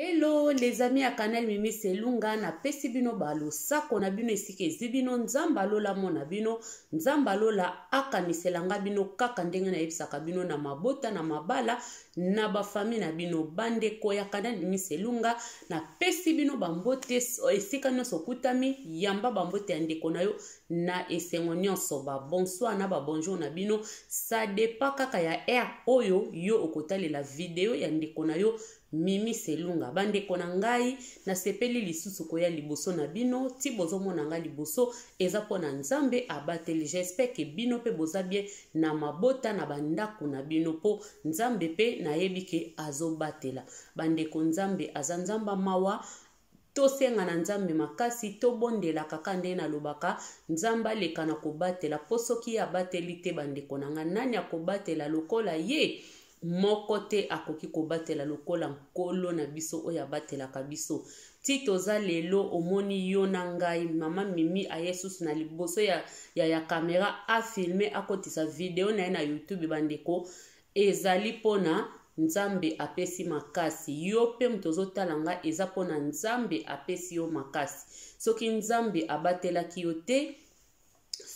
Hello les amis ya Canal Mimi Selunga, napesi bino balosako na bino esika ezwi bino, Nzambe alola mona bino, Nzambe alola akanisela nga bino kaka ndenge nayebisaka bino na mabota na mabala na bafami na bino bandeko ya Canal Mimi Selunga, napesi bino bambote esika nyonso okutami, yamba bambote ya ndeko na yo na esengo nyonso ba bonsoir na ba bonjour na bino ça dépend kaka ya air oyo yo okotalela video ya ndeko na yo mimi selunga bandeko na ngai nasepeli lisusu koya liboso na bino ti bozomona ngai liboso eza mpo na nzambe abateli jespere ke bino mpe boza bien na mabota na bandako na bino mpo nzambe mpe nayebi ke azobatela bandeko nzambe aza nzambe mawa tosenga na nzambe makasi tobondelaka ka nde nalobaka nzambe aleka na kobatela mpo soki ye abateli te bandeko na ngai nani akobatela lokola ye moko te akoki kobatela lokola nkolo na biso oyo abatelaka biso ti toza lelo omoni yo na ngai mama mimi aye susu na liboso ya, ya, ya kamera afilme akotisa video na ye na youtube bandeko Ezali pona nzambe apesi makasi yo pe moto ozotala nga eza pona nzambe apesi yo makasi soki nzambe abatelaki yo te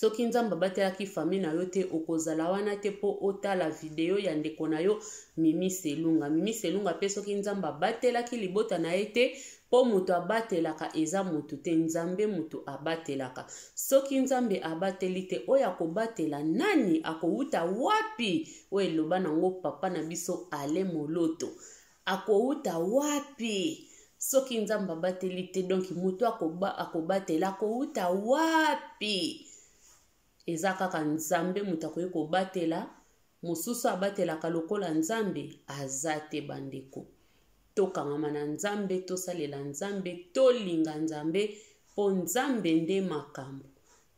soki nzambe abatelaki famille na yo te okozala wana te mpo otala video ya ndeko na yo mimi selunga mimi selunga mpe soki nzambe abatelaki libota na ye te Po mutu abatelaka eza mutu te nzambe mutu abatelaka soki nzambe abateli te oyo akobatela nani akowuta wapi oyo eloba na ngo papa na biso ale moloto akowuta wapi soki nzambe abateli te donki mutu akobatela akowuta wapi eza kaka nzambe moto akoki kobatela mosusu abatelaka lokola nzambe aza te bandeko tokangama na nzambe tosalela nzambe tolinga nzambe mpo nzambe nde makambo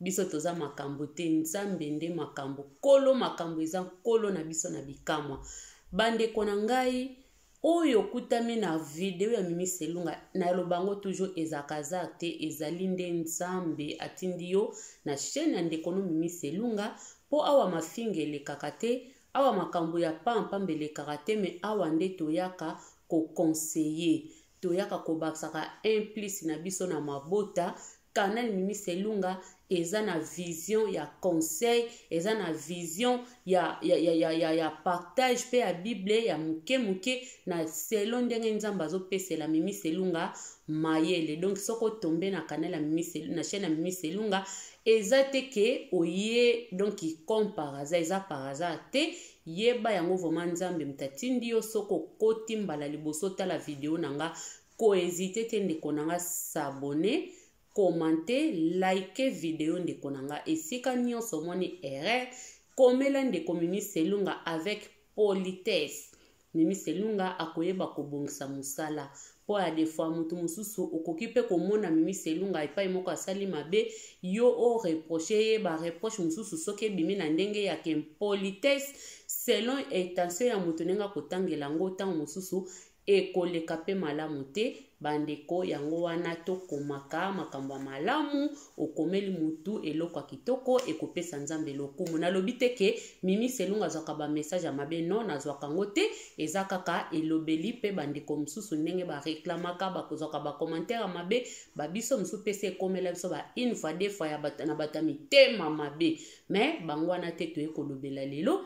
biso toza makambo te nzambe nde makambo kolo makambo eza nkolo na biso na bikamwa bandeko na ngai oyo okutami na video ya mimi selunga naloba yango toujours ezalaka hasard te ezali nde nzambe atindi yo na chaîne ya ndeko no mimi selunga mpo awa mafinga elekaka te awa makambo ya pampamba elekaka te me awa nde toyaka kokonseye toyaka kobakisaka implice na biso na mabota Canal Mimi Selunga eza na vision ya conseil eza na vision ya, ya, ya, ya, ya, ya partage mpe ya bible ya moke moke na selo ndenge nzambe azopesela mimi selunga mayele donc soki otombe na kanal ya mimi na chaîne ya mimi selunga eza te ke oye donc comme par hasard eza par hasard te yeba yango vraimen nzambe moto atindi yo soki okoti mbala liboso otala video na nga Ko hesiter te ndeko na nga s'abonner, commenter, liker video ndeko na nga. Esika nionso omoni erreur, komela ndeko Mimi Selunga avec politesse. Mimi Selunga akoyeba kobongisa mosala. mpo ya defoi moto mosusu okoki mpe komona mimi selunga epai moko asali mabe yo oreproche ye bareproche mosusu soki ebimi na ndenge ya kempolitesse selon intention ya moto ndenge akotangela yango ntango mosusu ekoleka pe malamu te bandeko yango wana tokomaka makambo ya malamu okomeli mutu eloko ya kitoko ekopesa nzambe lokumu nalobi te ke mimi selunga azwaka bamessage ya mabe non nazwaka yango te eza kaka elobeli mpe bandeko mosusu ndenge bareklamaka bakozwaka bacommentaire ya mabe babiso mosusu mpe se ekomela biso ba une fois deux fois ya bata, na bato ya mitema mabe me bango wana te toye kolobela lelo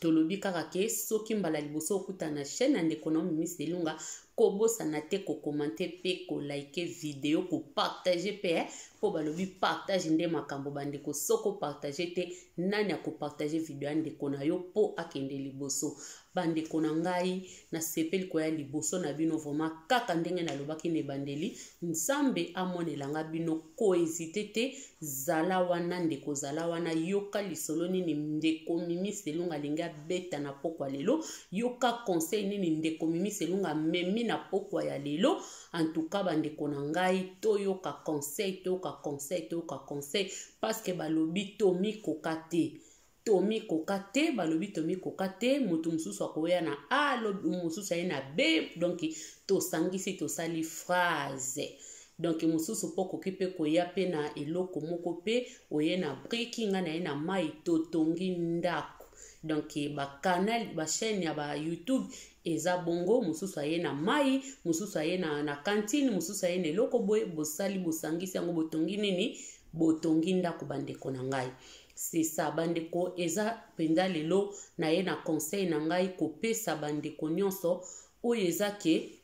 tolobi kaka ke soki mbala liboso okutana na chaîne ya ndeko na mimis elunga kobosana te kokomante mpe kolike video kopartage mpe eh, mpo balobi partage nde makambo bandeko soko partage te nani akopartage video ya ndeko na yo mpo akende liboso bandeko na ngai nasepeli koya liboso na bino vraiment kaka ndenge nalobaki na ebandeli nzambe amonelanga bino koezite te zala wana ndeko zala wana yoka lisolo nini ndeko mimi selunga alingi abeta na pokwa lelo yoka conseil nini ndeko mimi selunga amemi na pokwa ya lelo antuka bandeko na ngai toyoka conseil toyoka conseil toyoka conseil parceke balobi tomikoka te tomi koka te balobi tomi koka te moto mosusu akoya na a lobi mosusu aye na b donc tosangisi tosali phrase donc mosusu mpo okoki mpe koya mpe na eloko moko mpe oye na breki ngai naye na mai totongi ndako donc bacanal bachaine ya ba youtube eza bongo mosusu aye na mai mosusu aye na, na kantine mosusu aye na eloko boye bosali bosangisi yango botongi nini botongi ndako bandeko na ngai c'est ça bandeko eza mpenza lelo na ye na conseil na ngai kopesa bandeko nyonso oyo eza ke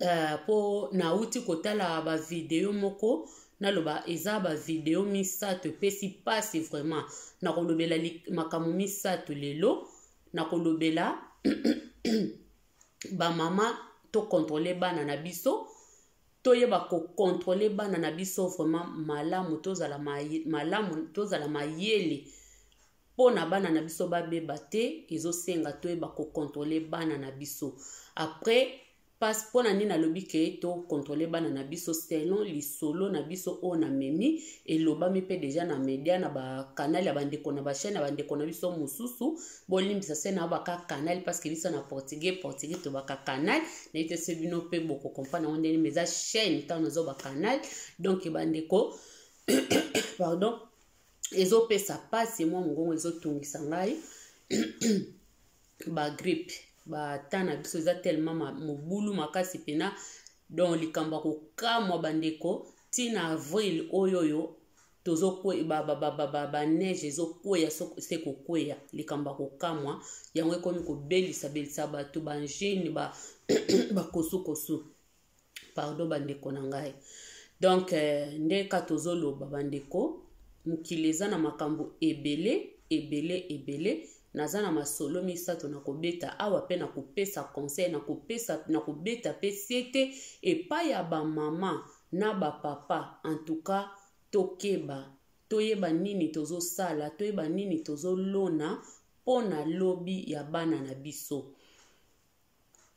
uh, po nauti kotala bavideo moko naloba eza bavideo misato epesi mpasi vraiment nakolobela makambo misato lelo nakolobela bamama tokontrole bana na biso toyeba kocontrole bana na biso vraiment malamu tozala malamu tozala mayele mpo na bana na biso babeba te ezosenga toyeba kocontrole bana na biso après mpasi mpo na nini alobi ke tokontrole bana na biso selon lisolo na biso oyo na memi elobami mpe deja na media na bakanale ya bandeko na bachaine ya bandeko na biso mosusu bolimbisa se na baka canal parce que biso na portugais portugais tobaka canal nayebi te se bino mpe bokokomprane yango ndenge mais eza chaîne ntango nazoba canal donc bandeko pardon ezopesa mpasi mwa mongongo ezotungisa ngai bagrippe batan na biso eza tellement mobulu makasi mpena donc likambo ya kokamwa bandeko ntina avril oyo oyo tozokweya ba, ba, ba, ba, ba, ba neige ezokweya se kokweya likambo ya kokamwa yango ekomi kobelisa belisa bato bangene bakosukosu ba pardon bandeko na ngai donk eh, nde ka tozoloba bandeko mokili eza na makambo ebele ebele ebele naza na masolo misato na kobeta awa mpe na kopesa conseil na kopesa na kobeta mpe sete epai ya bamama na ba papa en tout cas tokeba toyeba nini tozosala toyeba nini tozolona mpo na lobi ya bana na biso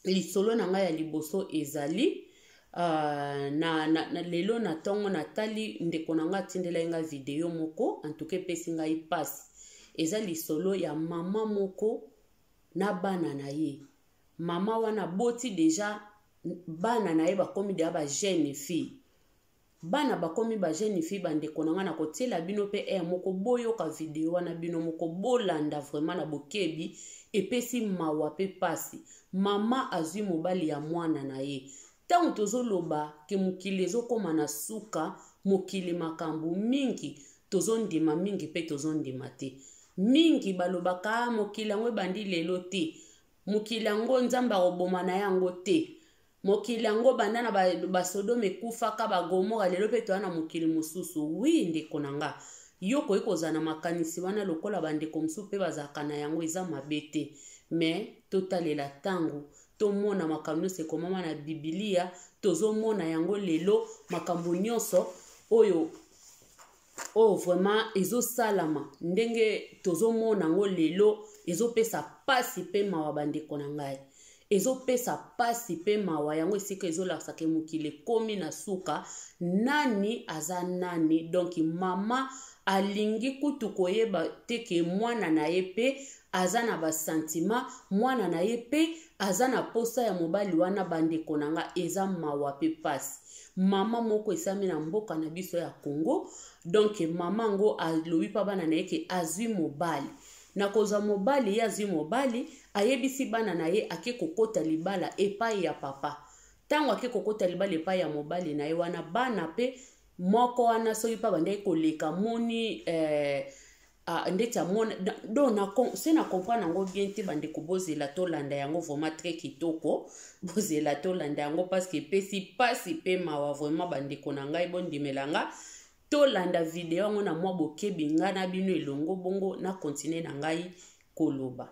lisolo na ngai ya liboso ezali uh, na, na, na lelo na ntongo natali ndeko na ngai atindelaki ngai video moko antuka epesi ngai mpasi eza lisolo ya mama moko na bana na ye Mama wana aboti deja bana na ye bakomi deja ba jeune fille. Bana bakomi ba jeune fille bandeko na ngai nakotiela bino mpe heure moko boyoka video wana bino moko bolanda vraiment na bokebi epesi mawa mpe pasi. Mama azwi mobali ya mwana na ye. Ntango tozoloba ke mokili ezokoma na suka, mokili makambo mingi tozondima mingi mpe tozondima te. Mingi balobaka ah, mokili yango ebandi lelo te. mokili yango nzambe akoboma na yango te mokili yango banda na basodome ba ekufaka bagomora lelo mpe toya na mokili mosusu wi ndeko na nga yo okoki kozala na makanisi wana lokola bandeko mosusu mpe bazalaka na yango eza mabe te me totalela ntango tomona makambo nyonso ekomama na bibilia tozomona yango lelo makambo nyonso oyo oyo oh, vraiment ezosalama ndenge tozomona yango lelo ezopesa mpasi mpe mawa bandeko na ngai ezopesa mpasi mpe mawa yango esika ezolakisa ke mokili ekomi na suka nani aza nani donk mama alingi kutu koyeba te ke mwana na ye mpe aza na basantima mwana na ye mpe aza na posa ya mobali wana bandeko na nga eza mawa pe pasi mama moko esami na mboka na biso ya congo donk mama yango alobi mpa bana na ye ke azwi mobali na kozwa mobali ye azwi mobali ayebisi bana na ye ake kokota libala epai ya papa ntango ake kokota libala epai ya mobali na ye wana bana mpe moko wana soki mpe abandaki koleka moni eh, Ah, ndeti amona do na se na comprendre yango bien te bandeko bozela tolanda yango vraiment très kitoko bozela tolanda yango parce que epesi mpasi mpe mawa vraiment bandeko na ngai bondimela nga tolanda video yango na mwa bokebi ngai na bino elongo bongo na kontinue na ngai koloba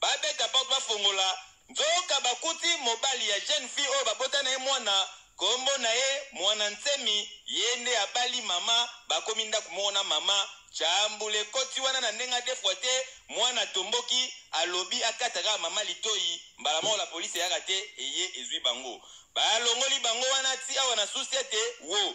Ba beta porte ba fongola nzoka ba kuti mobali ya jeune fille oyo ba bota naye muana kombo naye muana nsemi ye nde abali maman ba komi ndaku moko na maman chaa mbula ekoti wana na ndenge adefua te muana atomboki alobi akata kaka maman litoyi mbala moko la police eyaka te eye ezui bango ba longoli bango wana ti awa na susi ete wo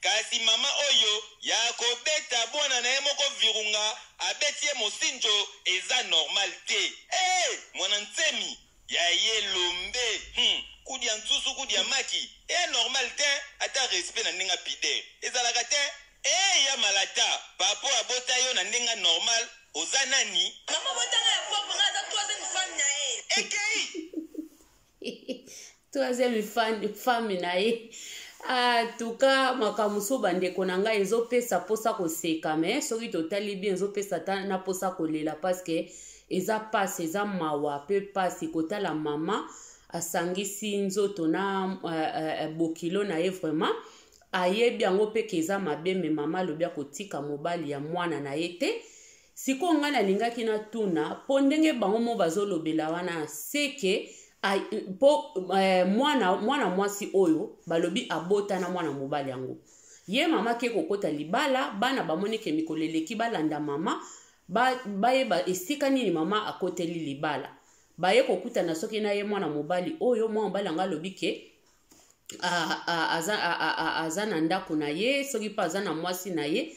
Kasi mama oyo ya ko beta buana naye moko virunga abeti ye mosinjo eza normal te eeh muana nsemi ya ye lombe hum kudi ya nsusu kudi ya maki eeh normal tein ata respect na ndenge ya pider ezalaka tein eeh ya malata papa oyo abota yo na ndenge ya normal oza nani? Maman botanga ya propre nga naza troisième fan naye. Ekeyi troisième femme na ye atuka makambo so bandeko na ngai ezopesa mposa koseka me soki totali bien ezopesa ata na mposa kolela parceke eza mpasi eza mawa mpe mpasi kotala mama asangisi nzoto na uh, uh, bokilo na ye vraiment ayebi yango mpe ke eza mabe me mama alobi akotika mobali ya mwana na ye te sikoyo ngai nalingaki natuna mpo ndenge bango mo bazolobela wana seke mpo eh, mwana mwana mwasi oyo balobi abota na mwana mobali yango ye mama ke kokota libala bana bamoni ke mikolo eleki balanda mama bayeba ba esika nini mama akoteli libala baye kokutana soki na ye mwana mobali oyo mwana mobali yango alobi ke aza na ndako na ye soki mpe aza na mwasi na ye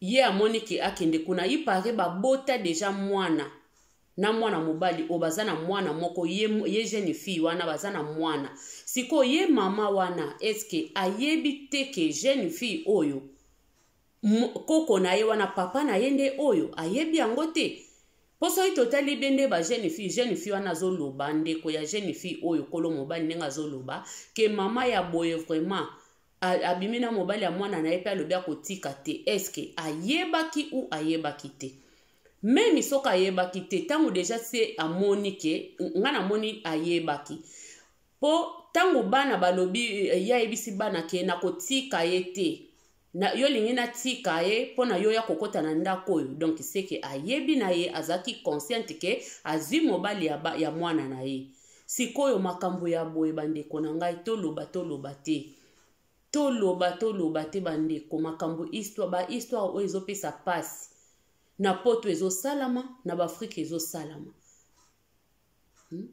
ye amoni ke akende kuna il paraît babota deja mwana na mwana mobali oyo baza na mwana moko ye, ye jeune fille wana baza na mwana sikoyo ye mama wana eske ayebi te ke jeune fille oyo koko na ye wana papa na ye nde oyo ayebi yango te mpo soki totali be nde ba jeune fille jeune fille wana azoloba ndeko ya jeune fille oyo kolo mobali ndenge azoloba ke mama ya boye vraiment abimi na mobali ya mwana na ye mpe alobi akotika te eske ayebaki ou ayebaki te meme soki ayebaki te ntango deja se amoni ke nga namoni ayebaki mpo ntango bana balobi eh, ye ayebisi bana ke nakotika ye te na yo olingi natika ye mpo na yo ya kokɔta na ndako oyo donk seke ayebi na ye azalaki consciente ke azwi mobali ya, ya mwana na ye sikoyo makambo ya boye bandeko na ngai toloba toloba te toloba toloba te bandeko makambo histoire bahistoire oyo ezopesa mpasi na poto ezosalama na baafrika ezosalama hmm?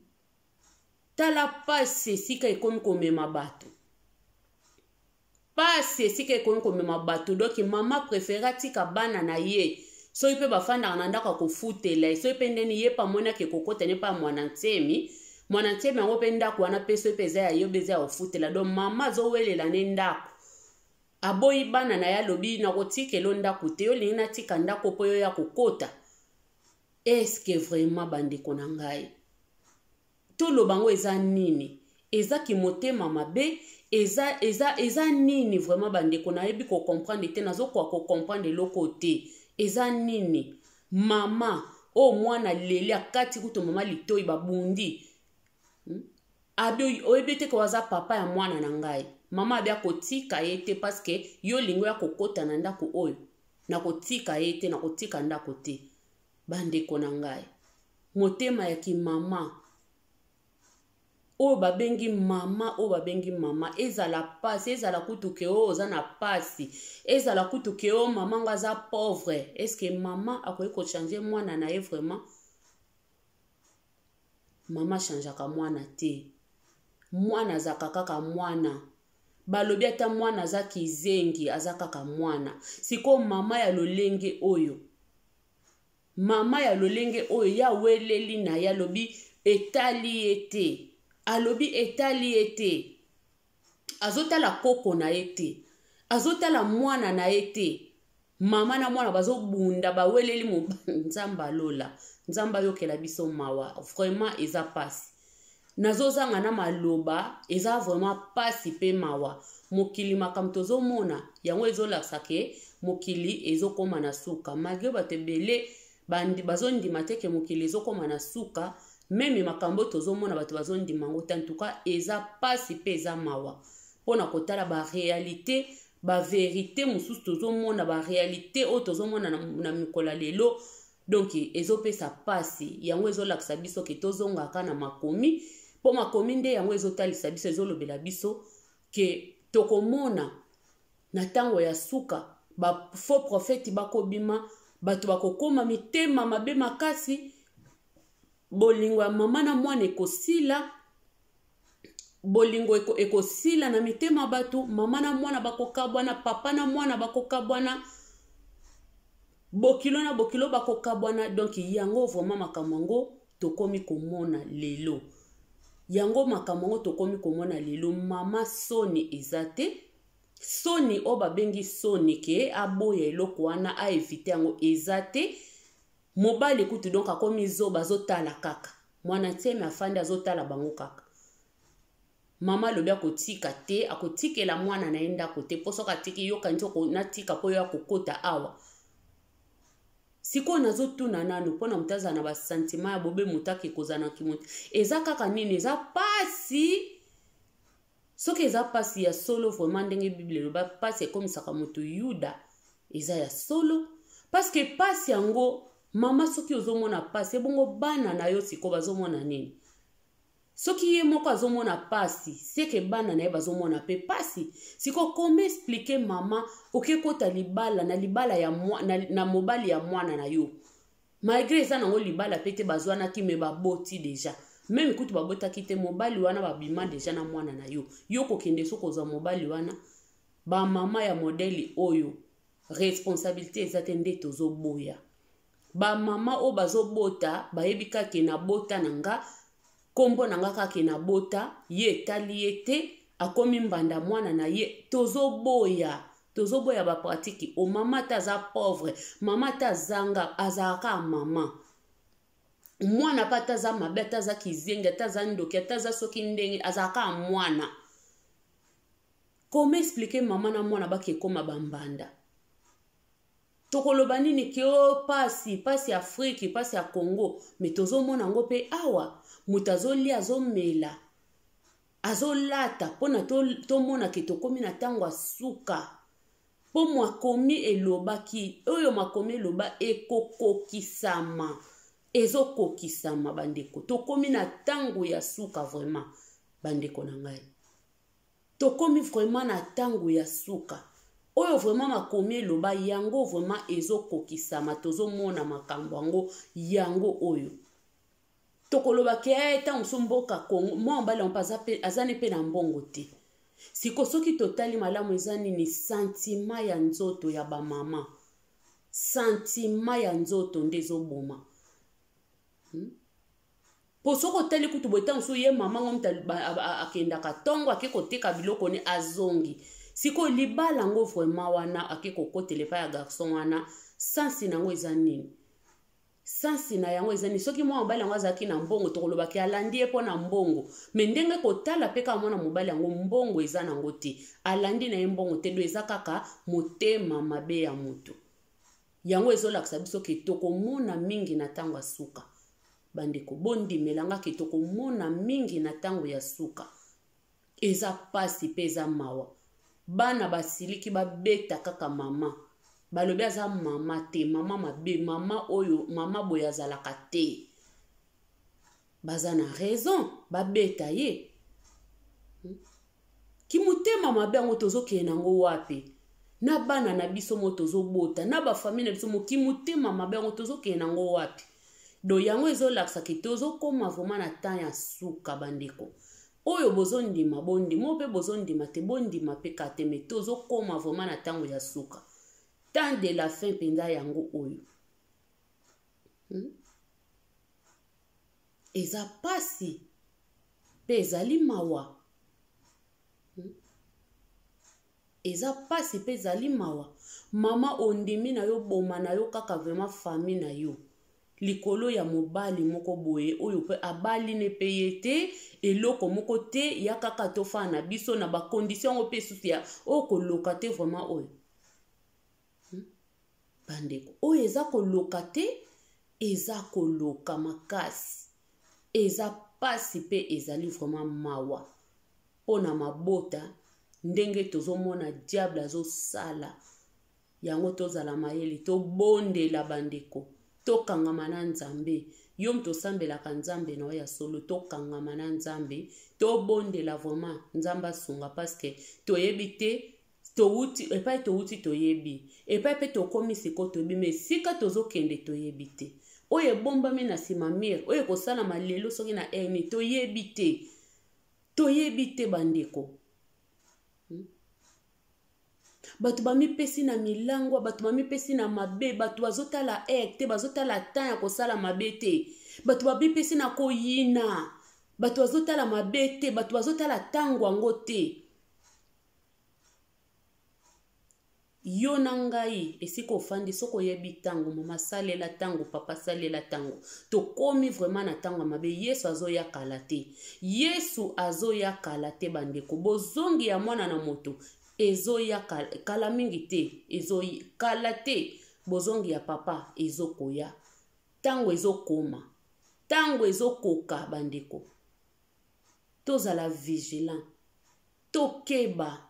tala mpasi esika ekomi komema bato pasi esika ekomi komema bato donki mama prefere atika bana na ye soki mpe bafandaka na ndako ya kofutela ye soki mpe ndeni ye mpe amonaki ekokota ne mpe ya mwana nsemi mwana nsemi yango mpe ndako wana mpe soki mpe eza ya yo mpe eza ya kofutela don mama azowelela ne ndako aboyi bana na ye alobi nakotikela yo ndako te yo olingi natika ndako mpo yo ya kokota eske vraiment bandeko na ngai toloba yango eza nini eza kimotema mabe eza eza eza nini vraiment bandeko nayebi kocomprendre te nazokoka kocomprendre eloko te eza nini mama oyo oh, mwana leli akati kutu mama litoi babundi hmm? abi oyebi te ko aza papa ya mwana na ngai mama abi akotika ye te paske yo olingo ya kokota na ndako oyo nakotika ye te nakotika ndako te bandeko na ngai motema ya kimama oyo babengi mama oyo babengi mama ezala mpasi ezala kutu ke oyo oza na mpasi ezala kutu ke oyo mama ngo aza pauvre eske mama akoki kochange mwana na ye vraiment mama changeaka mwana te mwana azaka kaka mwana balobi ata mwana aza kizengi aza kaka mwana sikoyo mama ya lolenge oyo Mama ya lolenge oyo ya weleli na ye alobi etali ye te, alobi etali ye te, azotala koko na ye te, azotala mwana na ye te. Mama na mwana bazobunda baweleli nzambe alola, nzambe ayokela biso mawa, vraiment eza pasi. nazozanga na maloba eza vraiment pasi pe mawa mokili makambo tozomona yango ezolakisa ke mokili ezokoma na suka malgre bato ebele bazondima te ke mokili ezokoma na suka meme makambo oyo tozomona bato bazondima yango te antuka eza pasi pe eza mawa mpo na kotala barealité baverité mosusu tozomona barealité oyo tozomona na, na mikolo ya lelo donc ezopesa pasi yango ezolakisa biso ke tozongaka na makomi mpo makomi nde yango ezotalisa biso ezolobela biso ke tokomona na ntango ya suka bafaux profete bakobima bato bakokoma mitema mabe makasi bolingo ya mama na mwana ekosila bolingo ekosila eko na mitema bato mama na mwana bakokabwana papa na mwana bakokabwana bokilo na bokilo bakokabwana donk yango vraimen makambo yango tokomi komona lelo yango makambo yango tokomi komona lelo mama soni eza te soni oyo babengi soni ke aboya eloko wana aevite yango eza te Mobali kutu donc akomi zoba azotala kaka. Mwana nsemi afandi azotala bango kaka. Mama alobi akotika te, akotikela mwana na ye ndako te mpo soki atiki yo kanisi natika mpo yo akokota awa. Sikoyo nazotuna nanu mpo na moto azala na basantima ya bobe motaki ekozala na kimoto. Eza kaka nini? Eza pasi soki eza mpasi ya solo vraiment ndenge bible eloba mpasi ekomisaka moto yuda eza ya solo parceke mpasi yango mama soki ozomona mpasi ebongo bana na yo sikoyo bazomona nini soki ye moko azomona mpasi seke bana na ye bazomona mpe mpasi sikoyo koma esplike mama okekota libala na libala ya na, na mobali ya mwana na yo malgre eza nango libala pe te bazwanaki me baboti deja meme kutu babotaki te mobali wana babima deja na mwana na yo yo kokende so kozwa mobali wana bamama ya modele oyo responsabilité eza te nde tozoboya bamama oyo bazobota bayebi kake na bota na nga kombo na nga kake na bota ye etali ye te akomi mbanda mwana na ye tozoboya tozoboya bapratiki o oh, mama ata aza pauvre mama ata azanga azalaka kaka mama mwana mpe ata aza mabe ata aza kizengi ata aza ndoki ata aza soki ndenge azalaka kaka mwana koma explike mama na mwana baka ekoma bambanda tokoloba nini ke o oh, pasi pasi ya afriki pasi ya congo me tozomona yango mpe awa moto azolia azomela azolata mpona tomona ke tokomi na ntango ya suka mpo makomi elobaki oyo makomi eloba ekokokisama ezokokisama bandeko tokomi na ntango ya suka vraimen bandeko na ngai tokomi vraiment na ntango ya suka oyo vraiment makomi eloba yango vraiment ezokokisama tozomona makambo yango yango oyo tokoloba ke eh, ntango mosusu mboka kongo mwa mbala mpe aza ne mpe na mbongo te siko soki totali malamu eza nini santima ya nzoto ya bamama santima ya nzoto nde ezoboma hmm? mpo soki otali kutu boye ntango mosusu ye mama ngo moto akendaka ntongo ake koteka biloko ne azongi sikoyo libala yango vraimen wana ake kokotela epai ya garçon wana sansi na yango eza nini sansi na yango eza nini soki mwana mobali yango azalaki na mbongo tokolobaki alandi ye mpo na mbongo me ndenge kotala mpe kaka mwana mobali yango mbongo eza na yango te alandi na ye mbongo te do eza kaka motema mabe ya moto yango ezolakisa biso ke tokomona mingi na ntango ya suka bandeko bondimelanga ke tokomona mingi na ntango ya suka eza mpasi mpe eza mawa bana basiliki babeta kaka mama balobi aza mama te mama mabe mama oyo mama boye azalaka te baza na raison babeta ye hmm? kimotema mabe yango tozokende nango wapi na bana na biso mo tozobota na bafamile na biso mo kimotema mabe yango tozokende nango wapi do yango ezolakisa ke tozokoma vraimen na temps ya suka bandeko oyo bozondima bondima oyo mpe bozondima te bondima mpe ka te me tozokoma vraimen na ntango ya suka temps de la fin mpenza yango oyo hmm? eza pasi mpe ezali mawa hmm? eza pasi mpe ezali mawa mama ondimi na yo boma na yo kaka vraiment famille na yo likolo ya mobali moko boye oyo mpe abali ne mpe ye te eloko moko te ya kaka tofaa na biso na bakondition yango mpe esusu ya oyo koloka te vraiment oyo hmm? bandeko oyo eza koloka te eza koloka makasi eza mpasi mpe ezali vraiment mawa mpo na mabota ndenge tozomona diable azosala yango tozala mayele tobondela bandeko tokangama na nzambe yo moto osambelaka nzambe na yo ya solo tokangama na nzambe tobondela vraiment nzambe asunga parceke toyebi te towuti epai towuti toyebi epai mpe tokomi sikoyo toyebi ma esika tozokende toyebi te oyo ebombami na nsima mire oyo ekosalama lelo soki na eni toyebi te toyebi te bandeko hmm? bato bamipesi na milangwa bato bamipesi na mabe bato bazotala ere te bazotala temps ya kosala mabe te bato bamipesi na koyina bato bazotala mabe te bato bazotala ntango yango te yo na ngai esika ofandi soki oyebi ntango mama salela ntango papa salela ntango tokomi vraimen na ntango ya mabe yesu azoya kala te yesu azoya kala te bandeko bozongi ya mwana na moto ezoya kala, kala mingi te ezoyi kala te bozongi ya papa ezokoya ntango ezokoma ntango ezokoka bandeko tozala vigilant Tokeba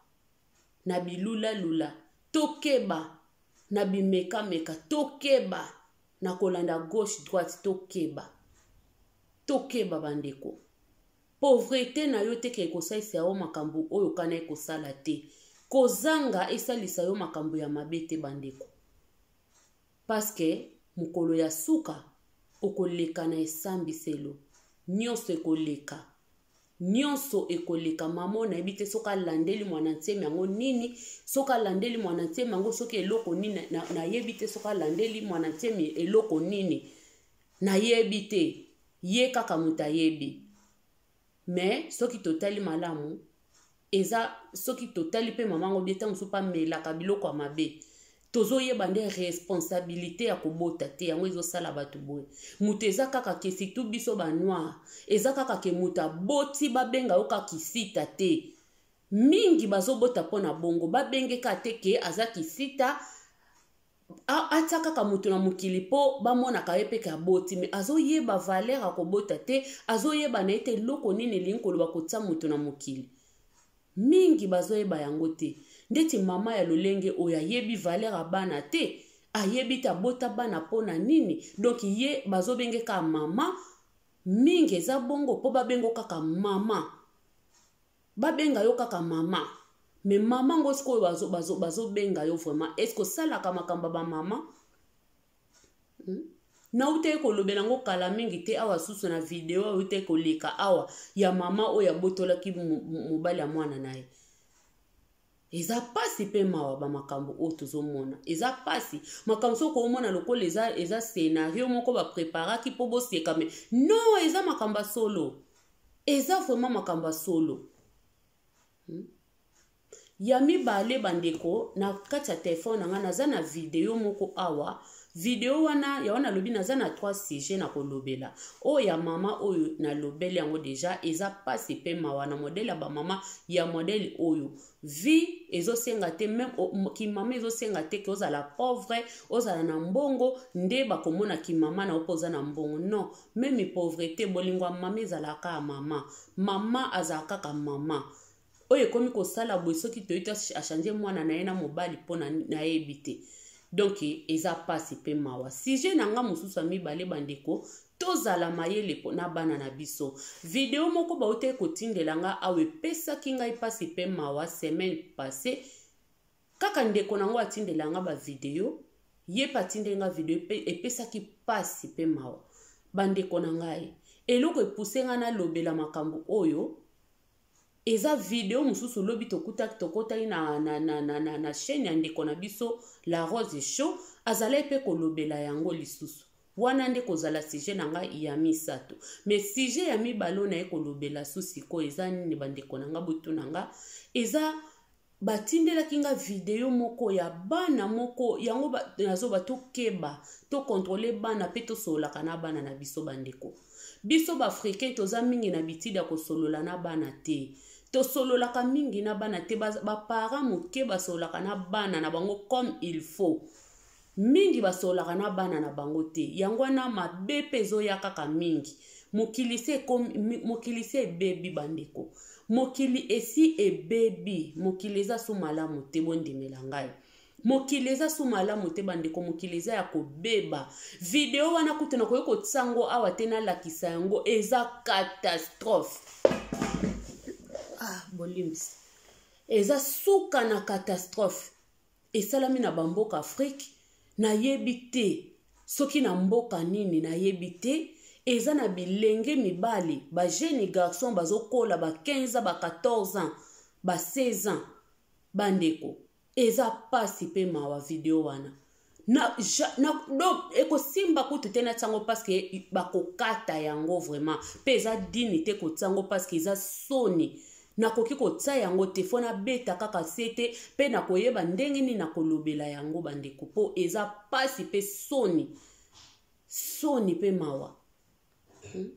na bilulalula, tokeba na bimekameka, tokeba na kolanda gauche droite, tokeba. Tokeba bandeko. Pauvrete na yo teke ekosalisa yo makambo oyo okanaki kosala te. Kozanga esalisa yo makambo ya mabe te bandeko. Paske mokolo ya suka okoleka na esambiselo nyonso ekoleka nyonso ekoleka mama nayebi te soki alandeli mwana nsemi yango nini soki alandeli mwana nsemi yango soki eloko nini nayebi te soki alandeli mwana nsemi eloko nini nayebi te ye kaka moto ayebi me soki totali malamu eza soki totali mpe mama yango bie ntango mosusu mpe amelaka biloko ya mabe tozoyeba nde responsabilité ya kobota te yango ezosala bato boye moto eza kaka ke surtout biso banoir eza kaka ke moto aboti babenga yo kaka kisita te mingi bazobota mpo na bongo babengeka te ke aza kisita atia kaka moto na mokili mpo bamonaka ye mpeke aboti me azoyeba valeur ya kobota te azoyeba na ye te eloko nini elingi koloba kotia moto na mokili mingi bazoyeba yango te ndeti mama ya lolenge oyo ayebi valeur ya bana te ayebi te abota bana mpo na nini donk ye bazobenge kaka mama mingi eza bongo mpo babengo kaka mama babenga yo kaka mama me mama ngo sikoyo bazobenga bazo, bazo, bazo yo vraiment eske osalaka makambo ya bamama hmm? nautaki kolobela yango kala mingi te awa susu na video autaki koleka awa ya mama oyo abotolaki mobali ya mwana na ye eza pasi mpe mawa bamakambo oyo tozomona eza pasi makambo soki omona lokola eza, eza scenario moko bapreparaki mpo boseka me no eza makambo ya solo eza vraimen makambo ya solo hmm? ya mibale bandeko na kati ya telefone na ngai naza na video moko awa video wana ya wana alobi naza na trois sujet na kolobela oyo ya mama oyo nalobeli yango deja eza mpasi mpe mawa na modele ya bamama ya modele oyo vie ezosenga te meme kimama ezosenga te ke ozala pauvre ozala na mbongo nde bakomona kimama na yo mpo oza na mbongo non meme pauvrete bolingo ya mama ezalaka ya mama mama azala kaka mama oyo ekomi kosala boye soki toyuti achange mwana na ye na mobali mpo nayebi te donk eza mpasi mpe mawa sujet na nga mosusu ya mibale bandeko tozala mayele na bana na biso video moko bautaki kotindela nga awa epesaki ngai mpasi mpe mawa semaine passe kaka ndeko na yango atindela nga bavideo ye mpe atindeli nga video epesaki mpasi mpe mawa bandeko na ngai eloko epuse ngai nalobela makambo oyo eza video mosusu lobi tokutaki tokotaki na, na, na, na, na, na chaîne ya ndeko na biso la rose show azalaki mpe kolobela yango lisusu wana nde kozala sujet na ngai ya misato me sujet ya mibale oyo naye kolobela su sikoyo eza nini bandeko na ngai botuna nga eza batindelaki nga video moko ya bana moko yango nazoba tokeba tokontrole bana mpe tosololaka na bana na biso bandeko biso baafricain toza mingi na bitidi ya kosolola na bana te tosololaka mingi na bana te baparent moke basololaka na bana na bango comme il faut mingi basololaka na bana na bango te yango wana mabe mpe ezoya kaka mingi mokili se ekomi mokili se ebebi bandeko mokili esi ebebi mokili eza so malamu te bondimela ngai mokili eza so malamu te bandeko mokili eza ya kobeba video wana kutu nakoki kotisa yango awa te nalakisa yango eza catastrophe ah, bolimbisi eza suka na catastrophe esalami na bamboka afrike nayebi te soki na mboka nini nayebi te eza na bilenge mibali bajeune garçon bazokola ba 15 ba 14 ans ba 16 ans bandeko eza mpasi mpe mawa video wana na, ja, na donc ekosimba kutu te natya yango parceke bakokata yango vraiment mpe eza dini te kotya yango parceke eza soni nakoki kotia yango te fo nabeta kaka sete mpe nakoyeba ndenge nini nakolobela yango bandeko mpo eza mpasi mpe soni soni mpe mawa hmm?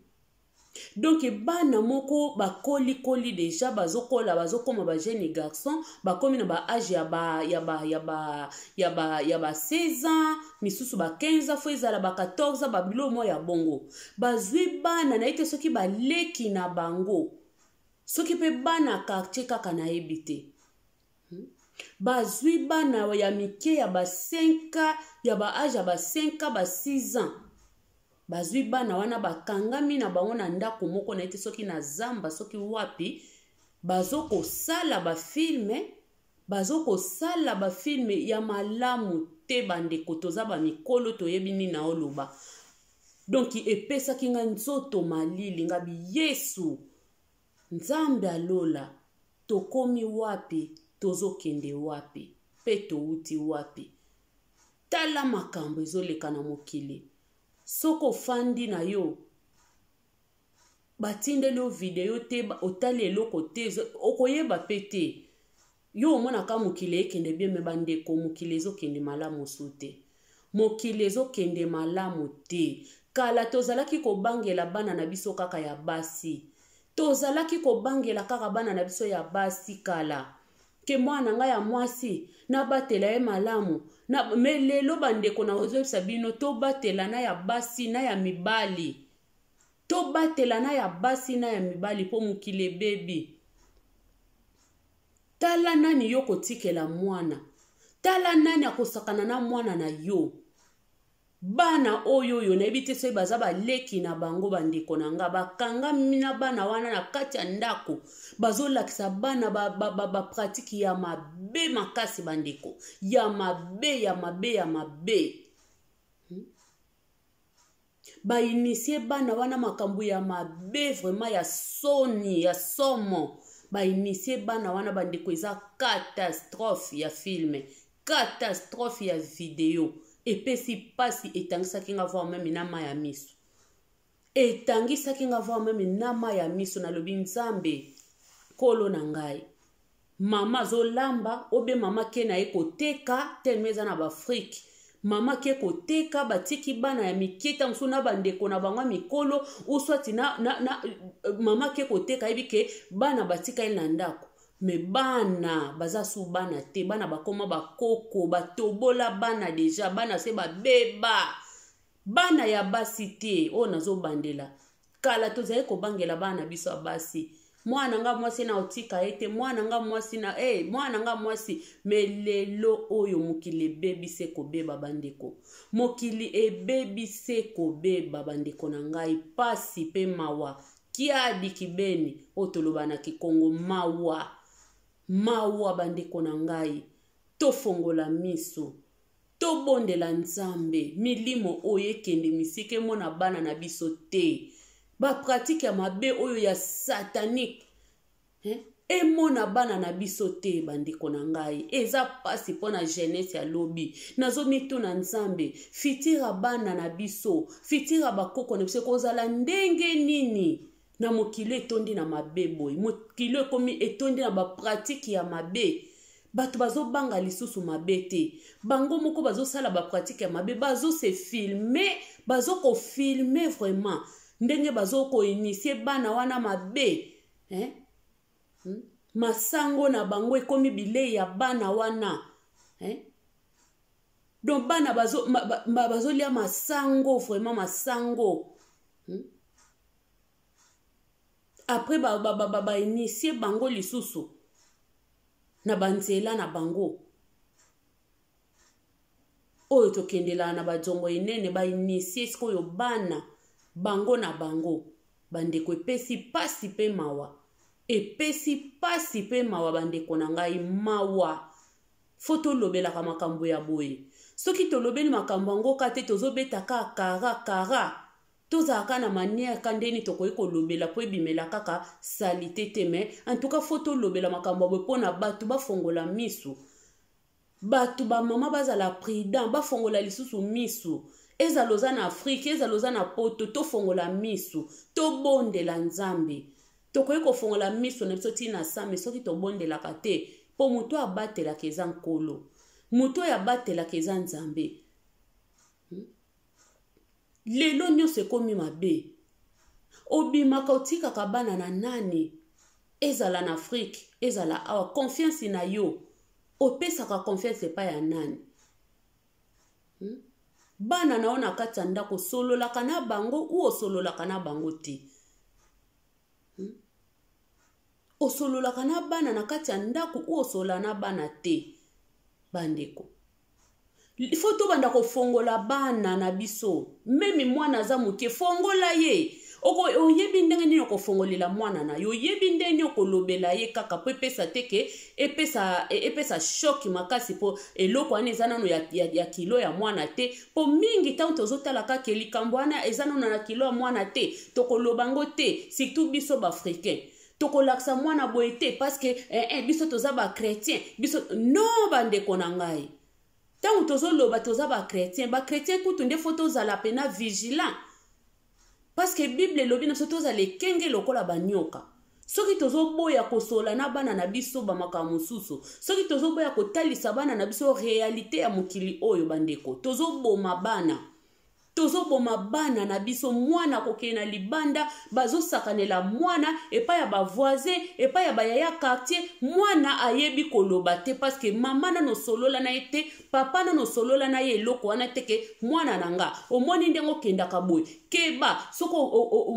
donk bana moko bakolikoli deja bazokola bazokoma bajeune garçon bakomi na baage ya ba ya ba ya ba ya ba ya ba 16 ans misusu ba 15 fo ezala ba 14 babilo mwa ya bongo bazwi bana na ye te soki baleki na bango soki mpe bana quartier kaka nayebi te hmm? bazwi bana ya mike ya ba 5 ya ba age ya ba 5 ba 6 ans bazwi bana wana bakangami na bango na ndako moko na ye te soki na zamba soki wapi bazokosala bafilme bazo kosala ba film ya malamu te bandeko toza bamikolo toyebi nini na oloba donki epesaki ngai nzoto malili ngabi yesu nzambe ya lola tokomi wapi tozokende wapi mpe towuti wapi tala makambo ezoleka na mokili soki ofandi na yo batindeli yo video te otali eloko te okoyeba mpe te yo omonaka mokili ekende bien me bandeko mokili ezokende malamu su te mokili ezokende malamu te kala tozalaki kobangela bana na biso kaka ya basi tozalaki kobangela kaka bana na biso ya basi kala ke mwana na ngai ya mwasi nabatela ye malamu na, me lelo bandeko nazoyebisa bino tobatelana ya basi na ya mibali tobatela na ya basi na ya mibali mpo mokili ebebi tala nani yo kotikela mwana tala nani akosakana na mwana na yo bana oyo oyo nayebi te soki baza baleki na bango bandeko na nga bakangami na bana wana na kati ya ndako bazolakisa bana bapratike ba, ba, ba ya mabe makasi bandeko ya mabe ya mabe ya mabe hmm? bainitie bana wana makambo ya mabe vraiment ya soni ya somo bainitie bana wana bandeko eza catastrophe ya filme catastrophe ya video epesi mpasi etangisaki nga voir meme na mai ya miso etangisaki nga voir meme na ma ya miso nalobi nzambe kolo na ngai mama azolamba obe mama ke na ye koteka telme eza na baafrike mama ke koteka batiki bana ya mike ntango mosusu na bandeko na bango ya mikolo uswati na, na, na mama ke koteka ayebi ke bana batikali na ndako me bana baza su bana te bana bakoma bakoko batobola bana deja bana se babeba bana ya basi te oyo nazobandela kala tozali kobangela bana na biso ya basi mwana nga mwasi na otika ye te mwana nga mwasi na hey, eh, mwana nga mwasi me lelo oyo mokili ebebi se kobeba bandeko mokili ebebi se kobeba bandeko na ngai mpasi mpe mawa kiadi kibeni oyo toloba na kikongo mawa mawa bandeko na ngai tofongola miso tobondela nzambe milimo oyo ekende misika emona bana na biso te bapratike ya mabe oyo ya satanike eh? emona bana na biso te bandeko na ngai eza mpasi mpo na jeunesse ya lobi nazomituna nzambe fitira bana na biso fitira bakoko na biso ekozala ndenge nini na mokili etondi na mabe boye mokili ekomi etondi na bapratike ya mabe bato bazobanga lisusu mabe te bango moko bazosala bapratike ya mabe bazose filme bazokofilme vraiment ndenge bazokoinisie bana wana mabe eh? hmm? masango na bango ekomi bilei ya bana wana eh? donc bana bazolia bazo masango vraiment masango hmm? après bainitie ba, ba, ba, ba bango lisusu na banzela na bango oyo tokendelaka na badzongo enene bainitie sikoyo bana bango na bango bandeko epesi mpasi mpe mawa epesi mpasi mpe mawa bandeko na ngai mawa fo tolobelaka makambo ya boye soki tolobeli makambo yango ka te tozobeta ka kara kara tozala ka na manière ka ndeni tokoki kolobela mpo ebimela kaka salite te mais en tout cas fo tolobela makambo ya boye mpo na bato bafongola miso bato bamama bazala prudent bafongola lisusu miso ezala oza na afrike ezala oza na poto tofongola miso tobondela nzambe tokoki kofongola miso na biso tii na sami soki tobondelaka te mpo moto oyo abatelaka eza nkolo moto oyo abatelaka eza nzambe hmm? lelo nyonso ekomi mabe obimaka otikaka bana na nani ezala na afrike ezala awa konfiansi na yo opesaka konfiansi epai ya nani hmm? bana na yo na kati ya ndako osololaka na bango u osololaka na bango te hmm? osololaka na bana na kati ya ndako oyo osolola na bana te bandeko ifo tobanda kofongola bana na biso meme mwana aza moke fongola ye oyebi ndenge nini okofongolela mwana na yo oyebi ndenge nini okolobela ye kaka mpo epesa te ke epesa, e, epesa shoki makasi mpo eloko wana eza nano ya, ya, ya kilo ya mwana te mpo mingi ntango tozotala kaka likambo wana eza nona na kilo ya mwana te tokoloba yango te surtout biso baafricain tokolakisa mwana boye te parceke eh, eh, biso toza bachrétien biso no bandeko na ngai ntango tozoloba toza bachrétien bachrétien kutu nde fo tozala mpena vigilant Paske Bible elobi na biso tozala ekenge lokola banyoka. soki tozoboya kosola na bana na biso bamakambo mosusu soki tozoboya kotalisa bana na biso realite ya mokili oyo bandeko tozoboma bana tozoboma bana na biso mwana kokende na libanda bazosakanela mwana epai ya bavoisin epai ya bayaya quartier mwana ayebi koloba te parceke mama nano osolola na ye te papa nano osolola na ye eloko wana te ke mwana na nga omoni ndenge okendaka boye keba soki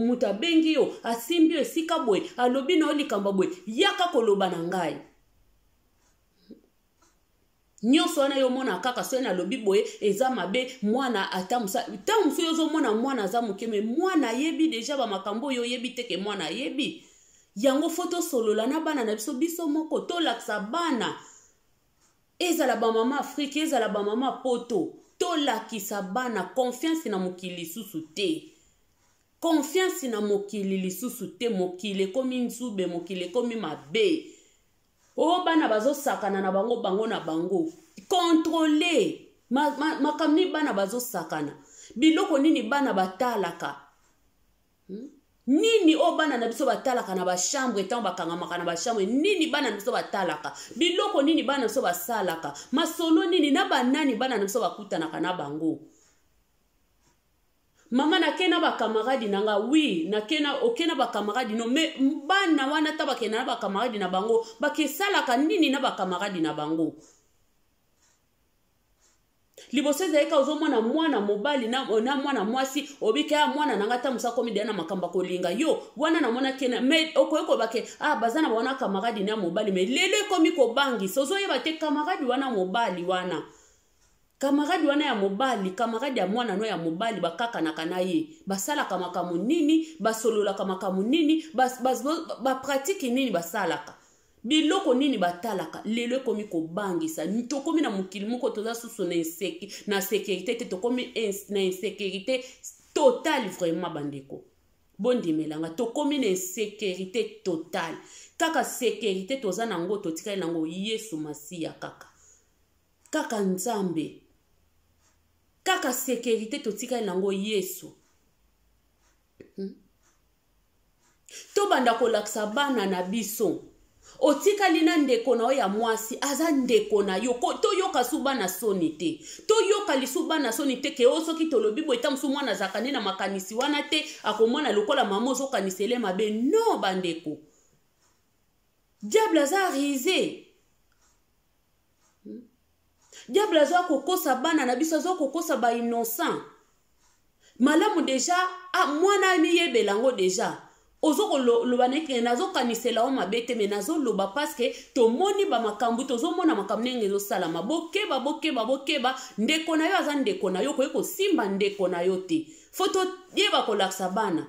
moto abengi yo asimbi yo esika boye alobi na yo likambo boye yaka koloba na ngai nyonso wana yo omona kaka soki nalobi boye eza mabe mwana ata mosa ntango mosusu yo ozomona mwana aza moke me mwana ayebi deja bamakambo oyo oyebi te ke mwana ayebi yango fo tosolola na bana na biso biso moko tolakisa bana ezala bamama afrika ezala bamama poto tolakisa bana konfianse na mokili lisusu te konfianse na mokili lisusu te mokili ekomi nzube mokili ekomi mabe o oh, bana bazosakana na bango bango na bango kontrole makambo ma, ma, nini bana bazosakana biloko nini bana batalaka hmm? nini oyo bana na biso batalaka na bachambre ntango bakangamaka na bachambre nini bana na biso batalaka biloko nini bana na biso basalaka masolo nini na banani bana na biso bakutanaka na bango mama nake na bakamaradi na nga wi nake na oke na bakamaradi no me bana wana ata bakenda na bakamaradi na bango bakesalaka nini na bakamaradi na bango liboso ezali kaka ozomona mwana mobali na, na mwana mwasi obika ya mwana na ngai ntango mosa akomi deya na makambo akolinga yo wana namonaki na me okoki kobake ah baza na bawana kamaradi na mobali me lelo ekomi kobangisa ozoyeba te kamaradi wana mobali wana kamaradi wana ya mobali kamaradi ya mwana no ya mobali bakakanaka na ye basalaka makambo nini basololaka makambo nini bapratiki ba, ba, ba nini basalaka biloko nini batalaka lelo ekomi kobangisa tokomi na mokili moko toza susu na sekirite te tokomi na insekirite totale vraiment bandeko bondimelanga tokomi na insekirite totale kaka sekirite toza na yango totikali na yango yesu masiya kaka kaka nzambe kaka sekirite totikali na yango yesu hmm? tobanda kolakisa bana na biso otikali na ndeko na yo ya mwasi aza ndeko na yo toyoka su bana soni te toyoka lisu bana soni te ke o soki tolobi boye ntango mosusu mwana azalaka nde na makanisi wana te akomona lokola mama ozokanisa ele mabe no bandeko diable aza rise diable aza kokosa bana na biso aza kokosa ba innocent malamu deja ah, mwana amiyebela yango deja ozokoloba neke nazokanisela o mabe te me nazoloba parceke tomoni bamakambo tozomona makambo ndenge ezosalama bokeba bokeba bokeba ndeko na yo aza ndeko na yo okoki kosimba ndeko na yo te fo toyeba kolakisa bana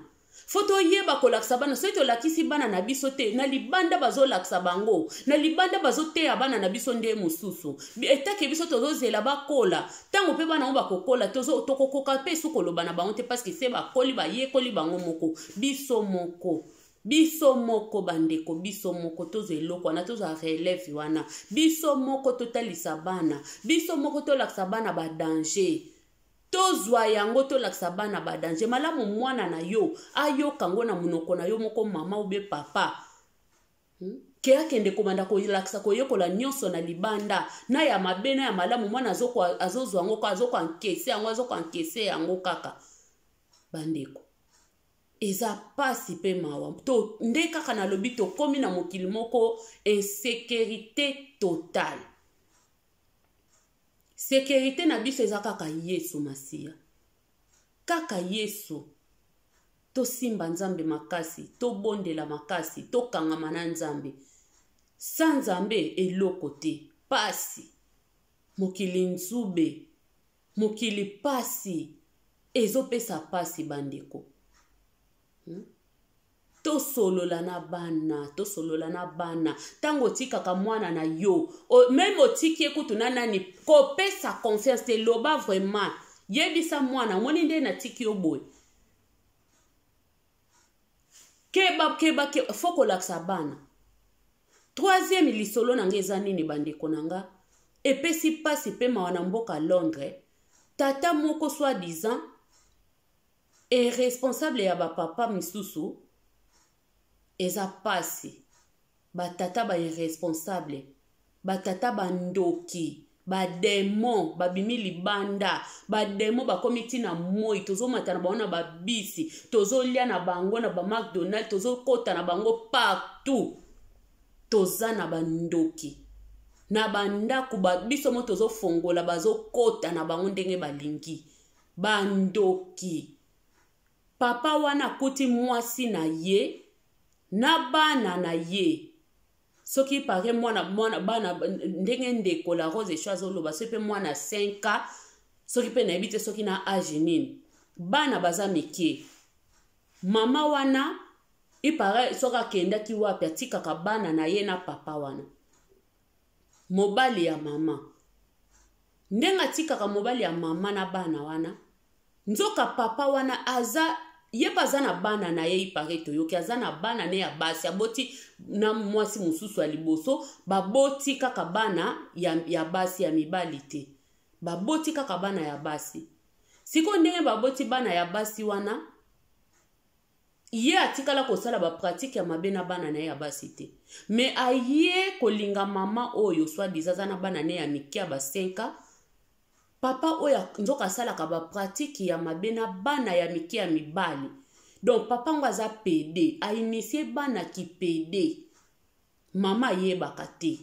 fo toyeba kolakisa bana soki tolakisi bana na biso te na libanda bazolakisa bango na libanda bazoteya bana na biso nde mosusu etake biso tozozela bakola ntango mpe bana yango bakokola tokokoka mpe esu koloba na bango te parceke se bakoli bayekoli bango moko biso moko biso moko bandeko biso moko tozwa eloko wana tozwa relève wana biso moko totalisa bana biso moko tolakisa bana badanger tozwa yango tolakisa bana badanje malamu mwana na yo ayoka yango na monoko na yo moko mama obe papa hmm? ke akende kobanda kolakisa koyekola nyonso na libanda na ya mabe na ya malamu mwana azozwa yango kaka azokoankese yango azokoankese yango kaka bandeko eza mpasi mpe mawa to nde kaka nalobi tokómi na mokili moko insécurité totale Sécurité na biso eza kaka Yesu Masiya. Kaka Yesu. Tosimba Nzambe makasi, tobondela makasi, tokangama na Nzambe. Sa Nzambe eloko te, pasi. Mokili nzube, mokili pasi, ezopesa pasi bandeko. Hmm? tosolola na bana tosolola na bana ntango otikaka mwana na yo meme otiki ye kutu na nani kopesa confiance te loba vraiment yebisa mwana omoni nde natiki yo boye keba keba ke, fo kolakisa bana troisième lisolo na nga eza nini bandeko na nga epesi mpasi mpe mawa na mboka londres tata moko soi disant e responsable ya ba papa misusu eza pasi ba tata ba irresponsable ba tata ba ndoki bademo babimi libanda bademo bakomi ntina moi tozomata na bango na babisi tozolya na bango na bamacdonald tozokɔta na bango partout toza na bandoki na bandako biso mo tozofongola bazokɔta na bango ndenge balingi bandoki papa wana akuti mwasi na ye na bana na ye soki pare mwana mwana bana ndenge ndeko la rose echo azoloba soki mpe mwana 5 ka soki mpe nayebi te soki na age nini bana baza mike mama wana ipare soki akendaki wapi atikaka bana na ye na papa wana mobali ya mama ndenge atikaka mobali ya mama na bana wana nzoka papa wana aza ye mpe aza na bana na ye ipare toyoki aza na bana ne ya basi aboti na mwasi mosusu ya liboso baboti kaka bana ya, ya basi ya mibali te baboti kaka bana ya basi sikoyo ndenge baboti bana ya basi wana ye atikala kosala bapratike ya mabe na bana na ye ya basi te me aye kolinga mama oyo swadiza aza na bana na ye ya mike ya basenka papa oyo nzoka asalaka bapratike ya mabe na bana ya mike ya mibali donc papa yango aza pede ainitie bana kipede mama ayebaka te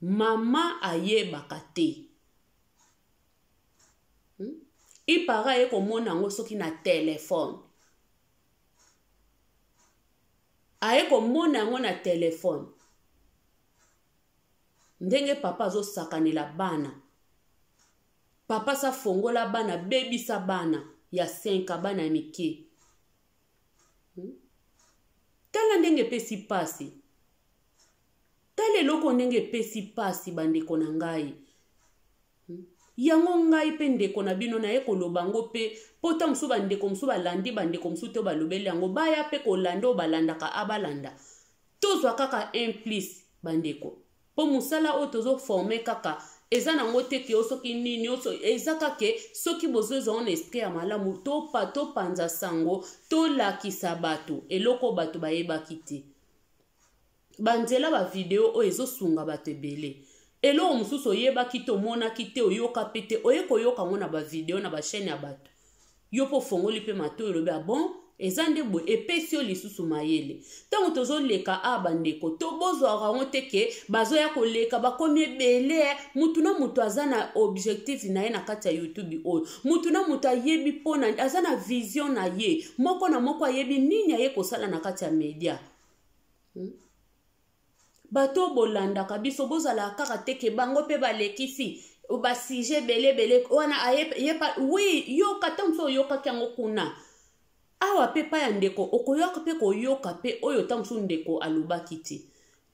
mama ayebaka te hmm? ipara aye komona yango soki na telefone aye komona yango na telefone ndenge papa azosakanela bana papa safongola bana bebisa bana ya senka bana ya mike hmm? tala ndenge epesi mpasi tala eloko ndenge epesi mpasi bandeko na ngai yango ngai mpe ndeko na bino naye koloba yango mpe mpo ntango mosusu bandeko mosusu balandi bandeko mosusu to balobeli yango baya mpe kolanda oyo balandaka a balanda tozwa kaka un plus bandeko mpo mosala oyo tozoforme kaka eza nango te ke soki nini nyonso eza kake soki bozozwa ngo na esprit ya malamu topa topanza sango tolakisa bato eloko bato bayebaki te banzela bavideo oyo ezosunga bato ebele eloko mosusu oyebaki te omonaki te oyoka mpe te oye koyoka yango na bavideo na bachaine ya bato yo mpe ofongoli mpe matoi olobi abon ah eza nde boye epesi yo lisusu mayele ntango tozoleka a bandeko to bozwaka yango te ke bazoya koleka bakomi ebele motu na motu aza na objectif na ye na kati ya youtube oyo motu na motu ayebi mpona aza na vision na ye moko na moko ayebi nini aye kosala na kati ya media hmm? bato oyo bolandaka biso bozalaka kaka te ke bango mpe balekisi basije ebele ebele wana ayepa wi yoka ntango mosusu oyokaki yango kuna awa mpe epai ya ndeko okoyoka mpe koyoka mpe oyo ntango mosusu ndeko alobaki te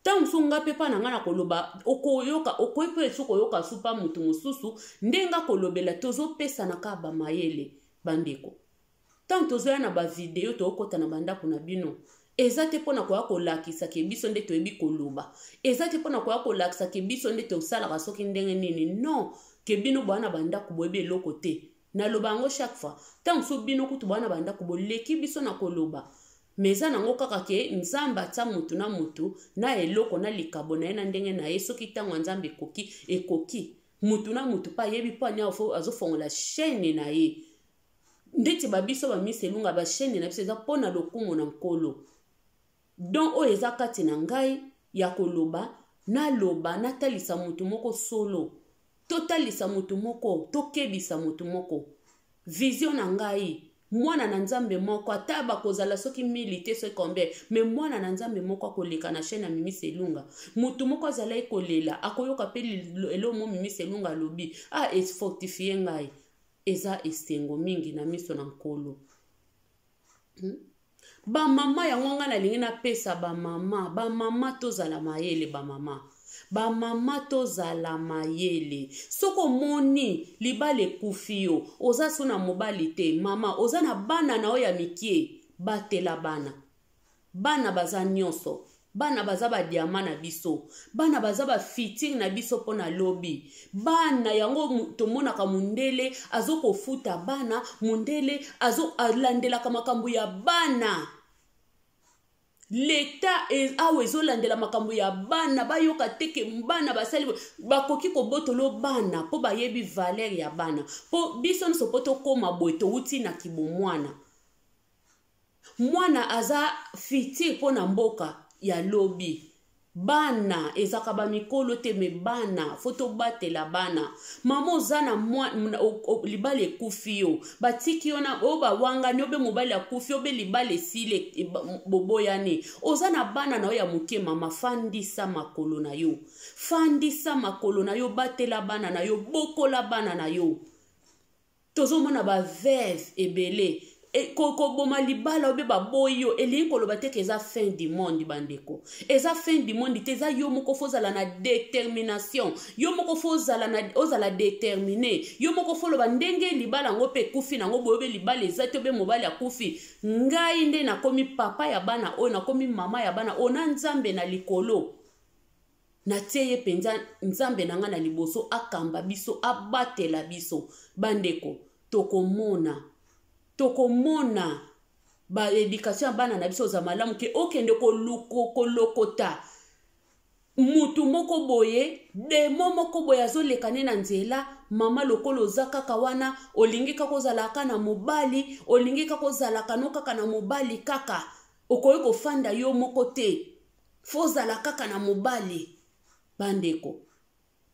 ntango mosusu ngai mpe mpa na ngai na koloba okoyoka okoki mpe esu koyoka su mpa moto mosusu ndenge akolobela tozopesana kaka bamayele bandeko ntango tozoya na bavideo tookota na bandako na bino eza te mpo na koya kolakisa ke biso nde toyebi koloba eza te mpo na koya kolakisa ke biso nde tosalaka soki ndenge nini non ke bino boya na bandako boyebi eloko te naloba yango chaque fois ntango so bino kutu boya na bandako boleki biso na koloba me eza nango kaka ke nzambe atya motu na motu na eloko na likabo na ye na ndenge na ye soki ntango ya nzambe ekoki ekoki motu na motu mpe ayebi mpo ania azofongola chaine na ye ndeti ba biso ba miss elunga ba chaîne na biso eza mpo na lokumu na nkolo don oyo eza kati na ngai ya koloba naloba natalisa motu moko solo totalisa motu moko tokebisa motu moko vizio na ngai mwana na nzambe moko ata bakozala soki mili te soki kombe me mwana na nzambe moko akoleka na chaine ya mimisi elunga motu moko azalaki kolela akoyoka mpe elomo mimisi elunga alobi a ah, efortifie ngai eza esengo mingi na miso na nkolo hmm? bamama yango ngai nalingi napesa bamama bamama tozala mayele bamama bamama tozala mayele soki omoni libala ekufi yo oza so na mobali te mama oza na bana na yo ya mikie batela bana bana baza nyonso bana baza badiama na biso bana baza bafitir na biso mpo na lobi bana yango tomonaka mondele azokofuta bana mondele alandelaka makambo ya bana leta e, awa ezolandela makambo ya bana bayoka teke bana basali bakoki kobotolo bana mpo bayebi valere ya bana mpo biso nyonso mpo tokóma boye towuti na kibomwana mwana aza futur mpo na mboka ya lobi bana ezaka bamikolo te me bana fo tobatela bana mama oza na mwa, o, o, libala ekufi yo batiki yo na oyo bawangani obe mobali akufi obe libala esili e, e, boboyani oza na bana na yo ya moke mama fandisa makolo na yo fandisa makolo na yo batela bana na yo bokola bana na yo tozomona ba veuve ebele e, koboma libala obe baboyi yo elingi koloba te ke eza fin du monde bandeko eza fin du monde te eza yo moko fo ozala na determination yo moko fo ozala, na, ozala determine yo moko fo oloba ndenge libala yango mpe ekufi nango boye obe libala eza te obe mobali akufi ngai nde nakomi papa ya bana oyo nakomi mama ya bana oyo na nzambe na likolo natie ye mpenza nzambe na ngai na liboso akamba biso abatela biso bandeko tokomona tokomona baedikatio ya bana na biso oza malamu ke okende kolokota mutu moko boye demo moko boye azoleka ne na nzela mama lokola oza kaka wana olingi kaka ozalaka na mobali olingi kaka ozalaka no kaka na mobali kaka okoki kofanda yo moko te fo zala kaka na mobali bandeko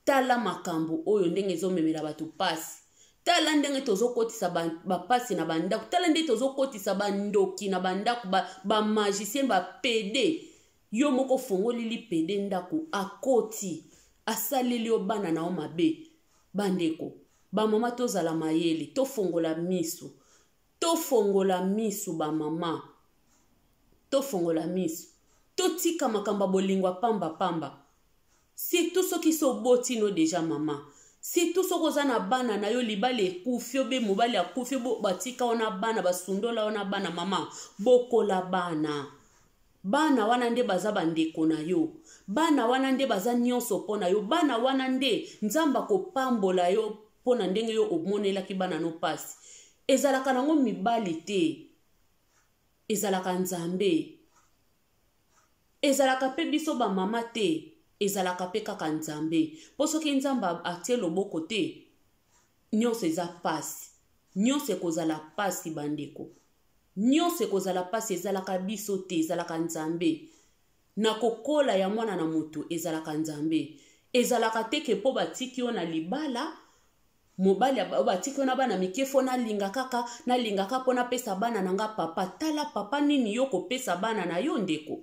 tala makambo oyo ndenge ezomemela bato mpasi tala ndenge tozokotisa bapasi na bandako tala ndenge tozokotisa bandoki na bandako bamagicien ba bapede yo moko ofongoli lipede ndako akoti asaleli yo bana na yo mabe bandeko bamama tozala mayele tofongola miso tofongola miso bamama tofongola miso totika makambo ya bolingo ya pambapamba surtout soki se oboti no deja mama surtout soki oza na bana na yo libala ekufi obe mobali akufi batika wana bana basundola wana bana mama bokola bana bana wana nde baza bandeko na yo bana wana nde baza nyonso mpo na yo bana wana nde nzambe akopambola yo mpo na ndenge yo omonelaki bana no mpasi ezalaka nango mibali te ezalaka nzambe ezalaka mpe biso bamama te ezalaka mpe kaka nzambe mpo soki nzambe atie loboko te nyonso eza mpasi nyonso ekozala mpasi bandeko nyonso ekozala mpasi ezalaka biso te ezalaka nzambe na kokola ya mwana na moto ezalaka nzambe ezalaka te ke mpo batiki yo na libala mobali oyo batiki yo na bana mike fo nalinga kaka nalinga kaka mpo napesa bana na nga papa tala papa nini yo kopesa bana na yo ndeko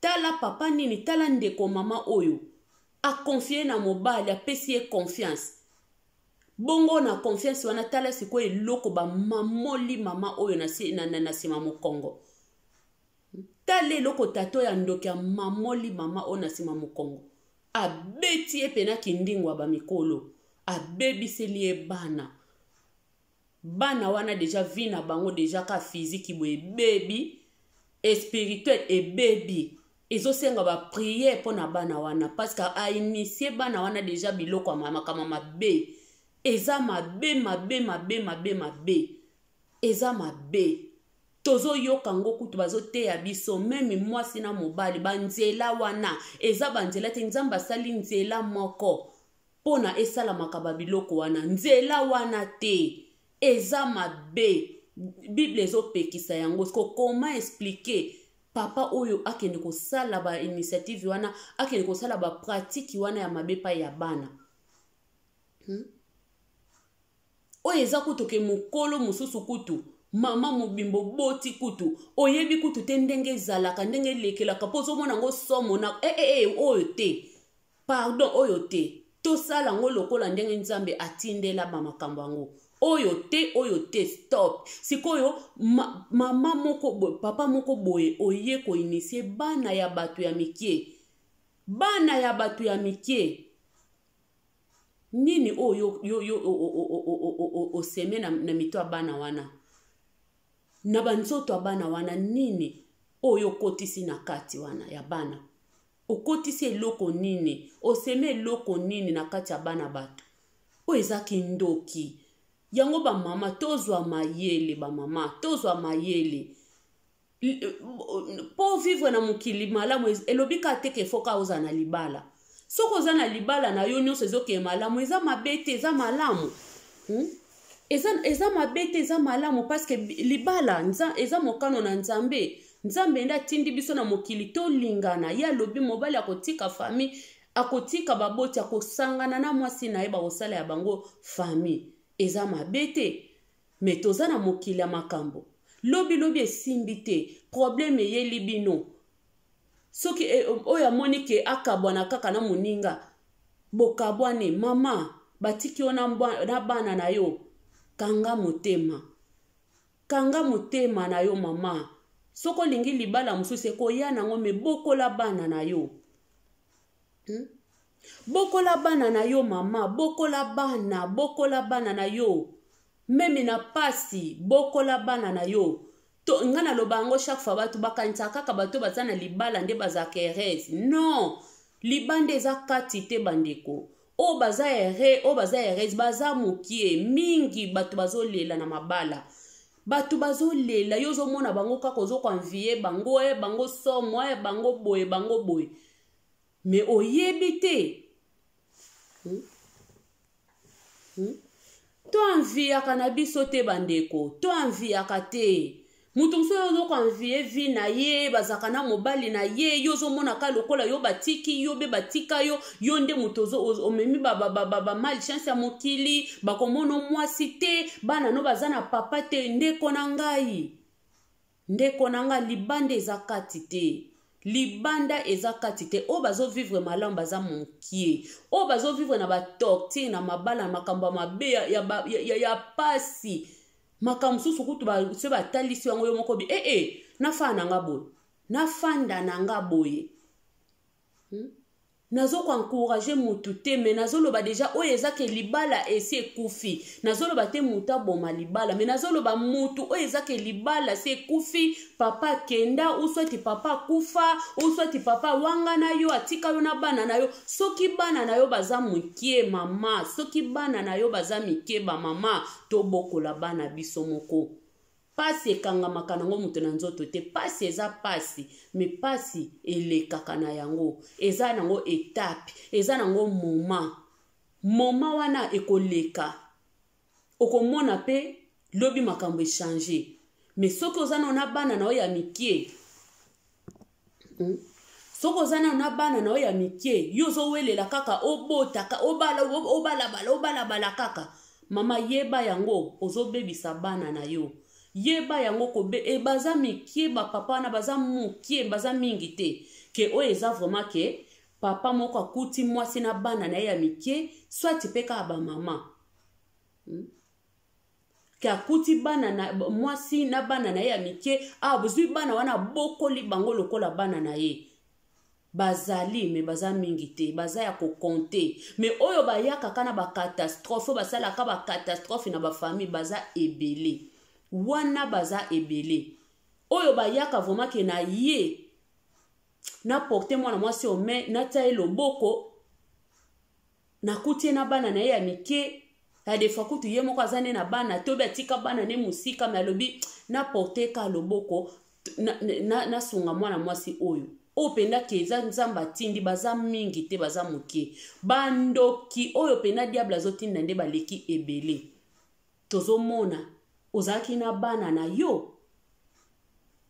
tala papa nini tala ndeko mama oyo akonfie na mobali apesi ye confiance bongo na confiance wana tala sikoyo eloko bamamoli mama oyo na nsima na, na, na mokongo tala eloko tato ya ndoki ya mamoli mama oyo na nsima mokongo abeti ye mpe na kindingwa bamikolo abebiseli ye bana bana wana deja vie na bango deja ka fiziki boye ebebi espirituel ebebi ezosenga bapriere mpo na bana wana parceke ainitie bana wana deja biloko ya makambo mabe eza mabe mabe mabe mabe mabe eza mabe tozoyoka yango kutu bazoteya biso meme mwasi na mobali banzela wana eza banzela te nzambe asali nzela moko mpo na esalamaka babiloko wana nzela wana te eza mabe bible ezopekisa yango kokoma esplike papa oyo akende kosala bainitiative wana akende kosala bapratike wana ya mabe epai ya bana hmm? oyo eza kutu ke mokolo mosusu kutu mama mobimba oboti kutu oyebi kutu te ndenge ezalaka ndenge elekelaka mpo ozomona yango somo na ee eh, eh, eh, oyo te pardon oyo te tosala yango lokola ndenge nzambe atindela bamakambo yango oyo te oyo te stop sikoyo ma, mama moko boye papa moko boye oye koinitie bana ya bato ya mikie bana ya bato ya mikie nini oyo yo yo oseme na, na mito ya bana wana na banzoto ya bana wana nini oyo okotisi na kati wana ya bana okotisi eloko nini oseme eloko nini na kati ya bana bato oyo eza kindoki yango bamama tozwa mayele bamama tozwa mayele mpo vivre na mokili malamu elobi kaka te ke foka ozala na libala soki oza na libala na yo nyonso ezokende malamu eza mabe te eza malamu hmm? eza, eza mabe te eza malamu parceke libala nza, eza mokano na nzambe nzambe nde atindi biso na mokili tolingana ye alobi mobali akotika fami akotika baboti akosangana na mwasi na ye bakosala ya bango fami eza mabe te me toza na mokili ya makambo lobilobi esimbi te probleme eyeli bino soki eh, oyo amoni ke akabwana kaka na moninga bokabwani mama batiki yo na bana na yo kanga motema Kanga motema na yo mama. Soki olingi libala mosusu ekoya nango me bokola bana na yo. Hmm? Bokola bana na yo mama, bokola bana, bokola bana na yo. Meme na pasi, bokola bana na yo. To nga naloba yango chaque fois bato bakanisa kaka bato baza na libala nde bazalaka heureuse. Non! Libanda eza kati te bandeko. oyo baza ere oyo baza erese baza mokie mingi bato bazolela na mabala bato bazolela yo ozomona bango kaka ozokoanvie bango e bango somo e bango boye bango boye me oyebi te hmm? Hmm? To enviaka na biso te bandeko, to enviaka te. Moto mosusu oyo ozoko envie vi na ye, bazalaka na mobali na ye, yo ozomona ka lokola yo batiki yo be batika yo, yo nde moto omemi bamali chance ya mokili, bakomono mwasi te, bana no baza na papa te, ndeko na ngai. ndeko na nga libanda eza kati te libanda eza kati te oyo bazovivre malamu baza mokie oyo bazovivre na batorture na mabala na makambo ya mabe ya, ya, ya, ya, ya pasi makambo mosusu kutu se batalisi yango yo moko bi ee eh, eh, nafanda na nga boye nafanda na nga boye hmm? nazo ko encourager mutu te mais nazo loba deja oyo eza ke libala esi ekufi nazo loba te mutu aboma libala mais nazo loba mutu oyo eza ke libala si ekufi papa kenda ou soit papa kufa ou soit papa wanga na yo atika yo na bana na yo soki bana na yo baza mukie mama soki bana na yo baza mike ba mama tobokola bana biso moko Pasi ekangamaka nango moto na nzoto te. Pasi eza pasi, me pasi elekaka na yango. Eza nango etape, eza nango moment. Moment wana ekoleka. Okomona pe lobi makambo echange. Me soki oza nao na bana nao ya mikie, mm. soki oza nano na bana na yo ya mike yo ozowelela kaka obotaka obalabala obalabala kaka mama yeba yango ozobebisa bana na yo yeba yango kobe e baza mikie bapapa wana baza mokie baza mingi te ke oyo eza vraiment ke papa moko akuti mwasi na bana na ye ya mikie swati mpe kaka bamama hmm? ke akuti bana na mwasi na bana na ye ya mike abozwi bana wana abokoli bango lokola bana na ye bazali me baza mingi te baza ya kokonte me oyo bayakaka na bacatastrophe oyo basalaka bacatastrophe na bafamille baza ebele wana baza ebele oyo bayaka vraimen ke na ye na porte mwana mwasi oyo me natia ye loboko nakuti ye na bana na ye ya mike ya defoi kutu ye moko aza nde na bana tobi atika bana nde mosika me alobi na porte ka loboko nasunga na, na mwana mwasi oyo oyo mpenza ke eza nzambe atindi baza mingi te baza moke bandoki oyo mpenza diable azotinda nde baleki ebele tozomona ozalaki na bana na yo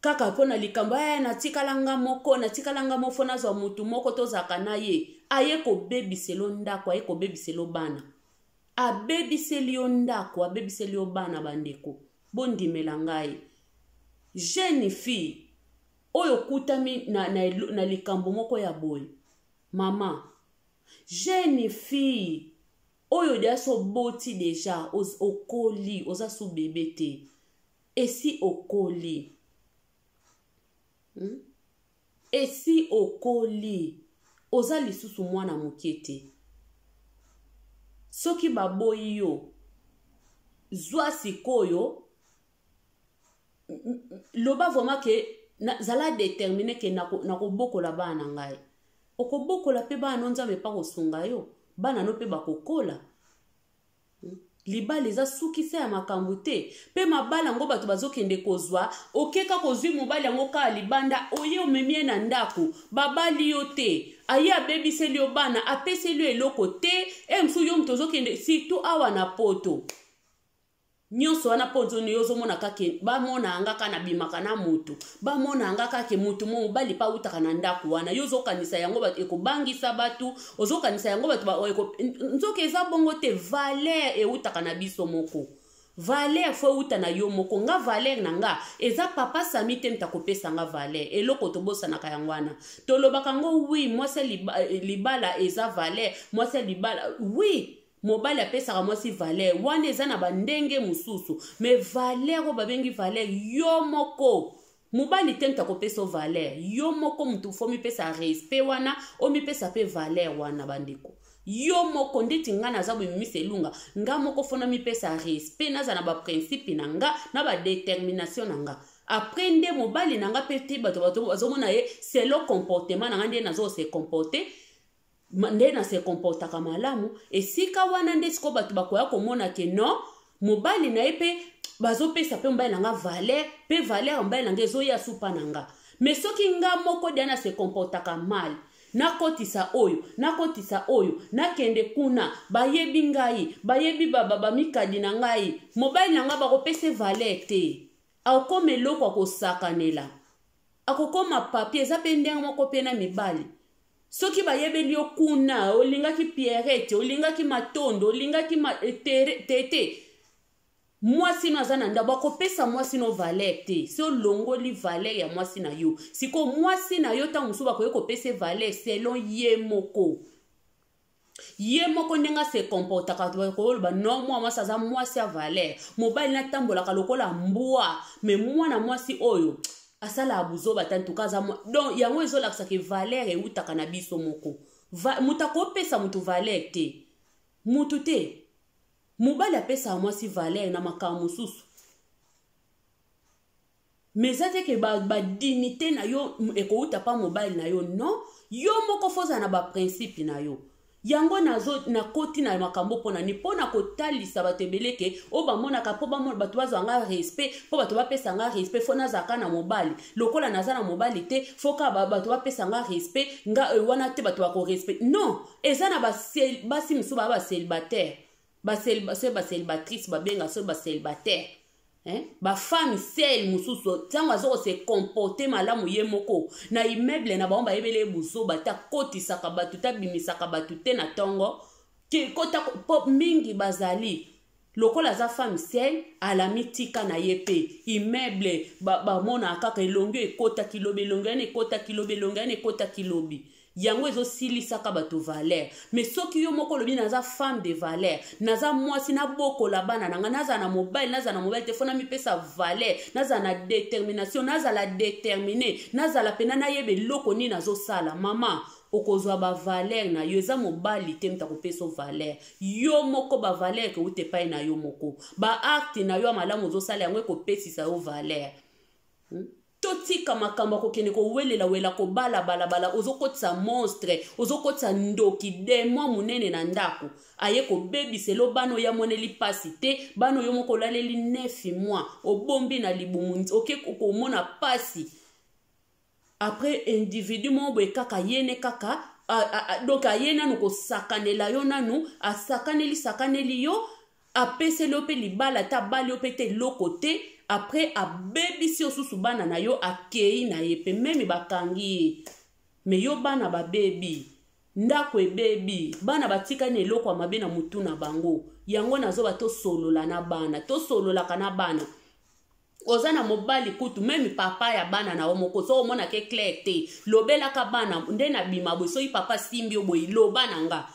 kaka mpo na likambo aya eh, natikala nga moko natikala nga mofo nazwa motu moko tozalaka na ye aye kobebiselo ndako aye kobebiselo bana abebiseli yo ndako abebiseli yo bana bandeko bondimela ngai jeune fille oyo okutami na, na, na likambo moko ya boye mama jeune fille oyo deasi oboti deja okoli oza su bebe te esi okoli hmm? esi okoli oza lisusu mwana moke te soki baboyi yo zwa sikoyo loba vraiment ke zala determine ke nakobokola bana na ngai okobokola mpe bana no nzambe mpe akosunga yo bana no mpe bakokola hmm? libala eza sukisa ya makambo te mpe mabala yango bato bazokende kozwa okeka kozwi mobali yango kaka libanda oye omemi ye na ndako babali yo te aye abebiseli yo bana apeseli yo eloko te e mosusu yo moto ozokende surtout awa na poto nyonso wana mpo ozoni yo ozomona kake bamona yanga kaka na bimaka na moto bamona yanga kake moto mo mobali mpe awutaka na ndako wana yo ozokanisa yango bato ekobangisa bato ozokanisa yango bato eko... nzoka eza bongo te valere ewutaka na biso moko valere fo ewuta na yo moko nga valere na nga eza papa sami te moto akopesa nga valere eloko tobosanaka yango wana tolobaka yango wi mwasi ya libala eza valere mwasi ya libala wi oui. mobali apesaka mwasi valeur wana eza na bandenge mosusu me valeur oyo babengi valeur yo moko mobali te moto akopesa o valeur yo moko moto fo omipesa respect wana omipesa mpe valeur wana bandeko yo moko ndeti ngai naza bomimisa elunga ngai moko fo namipesa respect naza na baprincipe na ngai na badetermination na ngai apres nde mobali na ngai mpe te bato bato bazomona ye selo comportement na ngai nde nazose comporte nde na se comportaka malamu esika wana nde sikoyo bato bakoya komona ke non mobali na ye mpe bazopesa mpe mobali na nga valeur mpe valeur ya mobali na nga ezoya supa na nga me soki nga moko dia na se comportaka mal nakotisa oyo nakotisa oyo nakende kuna bayebi ngai bayebi babamikadi na ngai mobali na ngai bakopesa valeur te akoma eloko ya kosakanela akokoma papi eza mpe ndenge moko mpe na mibali soki bayebeli yo kuna olingaki pierrete olingaki matondo olingaki ma, eh, tere, tete mwasi no aza na ndako bakopesa mwasi no valer te so olongoli valer ya mwasi na yo sikoyo mwasi na yo ntango mosusu bakoki kopesa valer selon ye moko ye moko ndenge ase comportaka koyoloba no mwana mwasi aza mwasi ya valeur mobali natambolaka lokola mbwa me mwana mwasi oyo asalaka buzoba te ntuka aza mwa donc yango ezolakisa ke valeur eutaka na biso moko Va, moto akopesa moto valeur te moto te mobali apesaka mwasi valeur na makambo mosusu mais eza te ke badignité ba na yo ekouta mpa mobali na yo non yo moko fo ozala na baprincipe na yo yango nakoti na makambo mpo na nini mpo na kotalisa bato ebele ke oyo bamonaka mpo bato bazwa nga respect mpo bato bapesa nga respect fo nazalaka na mobali lokola naza na mobali te fo kaka bato bapesa nga respect nga oyo wana te bato bakorespect non eza na basi mosusu baa bacelibataire basel basel baselibatrice babenga soki bacelibataire Eh? bafami sel mosusu ntango aza kose comporte malamu ye moko na immeuble na bango bayebeli ye buzoba te akotisaka bato te abimisaka bato te na ntongo kota po mingi bazali lokola aza femme sel alami tika na ye mpe immeuble bamonaka ba kaka elongi ekotaki lobi elongi yana ekotaki lobi elongi yana ekotaki lobi yango ezosilisaka bato valeur me soki yo moko olobi naza femme de valeur naza mwasi nabokola bana na ngai nazala na mobali nazala na mobali te fo namipesa valeur nazala na determination nazala determine nazala mpena nayeba eloko nini nazosala mama okozwa bavalere na yo eza mobali te moto akopesa o valere yo moko bavalere ekeuta epai na yo moko baakte na yo ya malamu ozosala yango ekopesisa yo valere hmm? totika makambo ya kokende kowelela wela kobala balabala ozokotisa monstre ozokotisa ndoki demon monene na ndako aye kobebisela bana oyo amoneli mpasi te bana oyo moko olaleli nefi mwa obombi na libumu oke komona mpasi apres individu moko boye kaka yene kaka donc aye nanu kosakanela yo nanu asakaneli sakaneli yo apeseli yo mpe libala ata abali yo mpe te eloko te apres abebisi yo susu bana na yo akei na ye mpe meme bakangi ye me yo bana babebi ndako ebebi bana batikali na eloko ya mabe na motu na bango yango nazoba tosolola na bana tosololaka na bana oza na mobali kutu meme papa ya bana na yo moko soki omonaka eclair te lobelaka bana nde na bima boye soki papa simbi yo boye loba na nga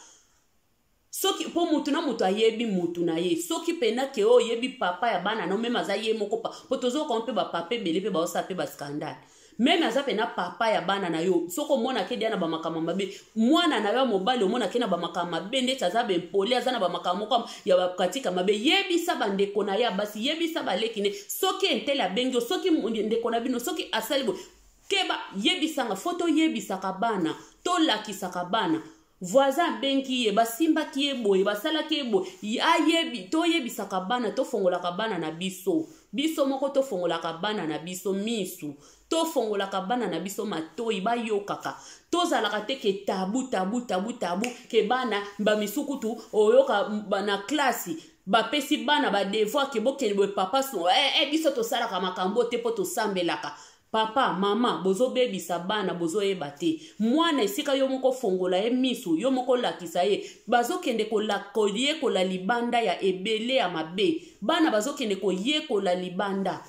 soki mpo moto na moto ayebi moto na ye soki mpena ke oyo oyebi papa ya bana na meme aza ye moko mpo tozokoma mpe bapapa ebele mpe baosala mpe bascandale meme aza mpena papa ya bana na yo soki omonake dia na bamakambo mabe mwana na yo ya mobali omonake na bamakambo mabe ndeti aza bempoli aza na bamakambo moko ya bapratika mabe yebisa bandeko na ye ya basi yebisa baleki ne soki entele abengi yo soki ndeko na bino soki asali boye keba yebisanga fo toyebisaka bana tolakisaka bana voisin abengi ye basimbaki ye boye basalaki ye boye ayebi toyebisaka bana tofongolaka bana na biso biso moko tofongolaka bana na biso misu tofongolaka bana na biso matoi bayokaka tozalaka te ke tabu tabu tabu tabu ke bana bamisu kutu oyoka na klasi bapesi bana badevoir ke bokende boye papa so eh, eh, biso tosalaka makambo te mpo tosambelaka papa mama bozobebisa bana bozoyeba te mwana esika yo moko fongola ye miso yo moko lakisa ye bazokende koyekola libanda ya ebele ya mabe bana bazokende koyekola libanda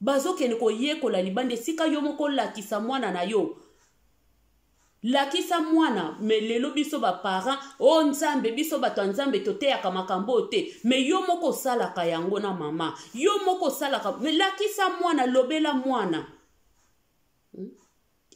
bazokende koyekola libanda esika yo moko lakisa mwana na yo lakisa mwana me lelo biso baparent o oh, nzambe biso bato ya nzambe toteyaka makambo oyo te me yo moko osalaka yango na mama yo moko osalaka me lakisa mwana lobela mwana hmm?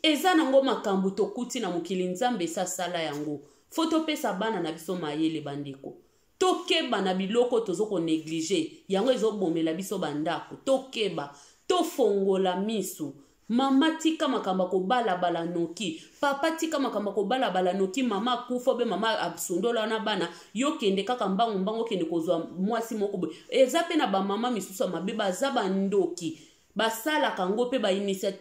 eza nango makambo tokuti na mokili nzambe esasala yango fo topesa bana na biso mayele bandeko tokeba na biloko tozo ko neglige yango ezobomela biso bandako tokeba tofongola misu mama tika makambo ya kobalabala noki papa tika makambo ya kobalabala noki mama akufa obe mama asundola wana bana yo kende kaka mbangu mbangu okende kozwa mwasi moko boye eza mpe na bamama misusu ya mabe baza bandoki basalaka yango mpe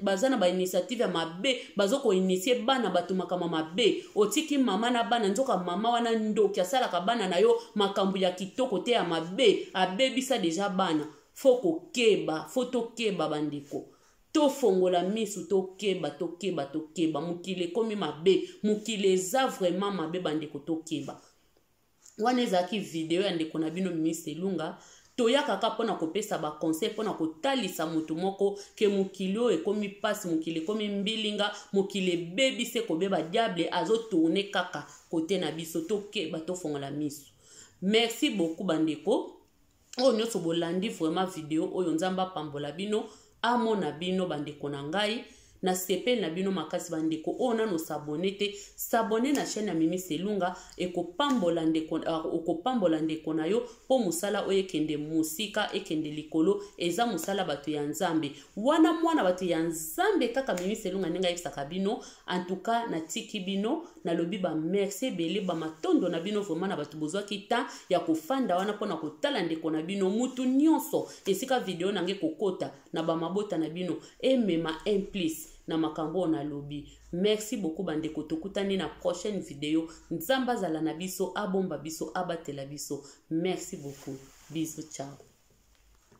baza na bainitiative ya mabe bazokoinitie bana bato makambo mabe otiki mama na bana nzoka mama wana ndoki asalaka bana na yo makambo ya kitoko te ya mabe abebisa deja bana fo kokeba fo tokeba bandeko tofongola misu tokeba tokeba tokeba mokili ekomi mabe mokili eza vraiment mabe bandeko tokeba wana ezalaki video ya ndeko na bino ministre elunga toyaka kaka mpona kopesa baconseil mpona kotalisa motu moko ke mokili oyo ekomi mpasi mokili ekomi mbilinga mokili ebebi se kobeba diable azotourne kaka kote na biso tokeba tofongola miso merci beaucoup bandeko oyo nyonso bolandi vraiment video oyo nzambe apambola bino amona bino bandeko na ngai na sepele na bino makasi bandeko oyo nano sabone te sabone na chaîne ya mimi selunga ekopambola ndeko ah, okopambola ndeko na yo mpo mosala oyo ekende mosika ekende likolo eza mosala bato ya nzambe wana mwana bato ya nzambe kaka mimi selunga ndenge ayebisaka bino en tout cas natiki bino nalobi ba merci ebele ba matondo na bino vraiment na bato bozwaki temps ya kofanda wana mpona kotala ndeko na bino mutu nyonso esika video nange kokota na bamabota na bino emema un plus na makambo oyo nalobi merci beaucoup bandeko tokutani na prochaine video nzambe azala na biso abomba biso abatela biso merci beaucoup biso ciao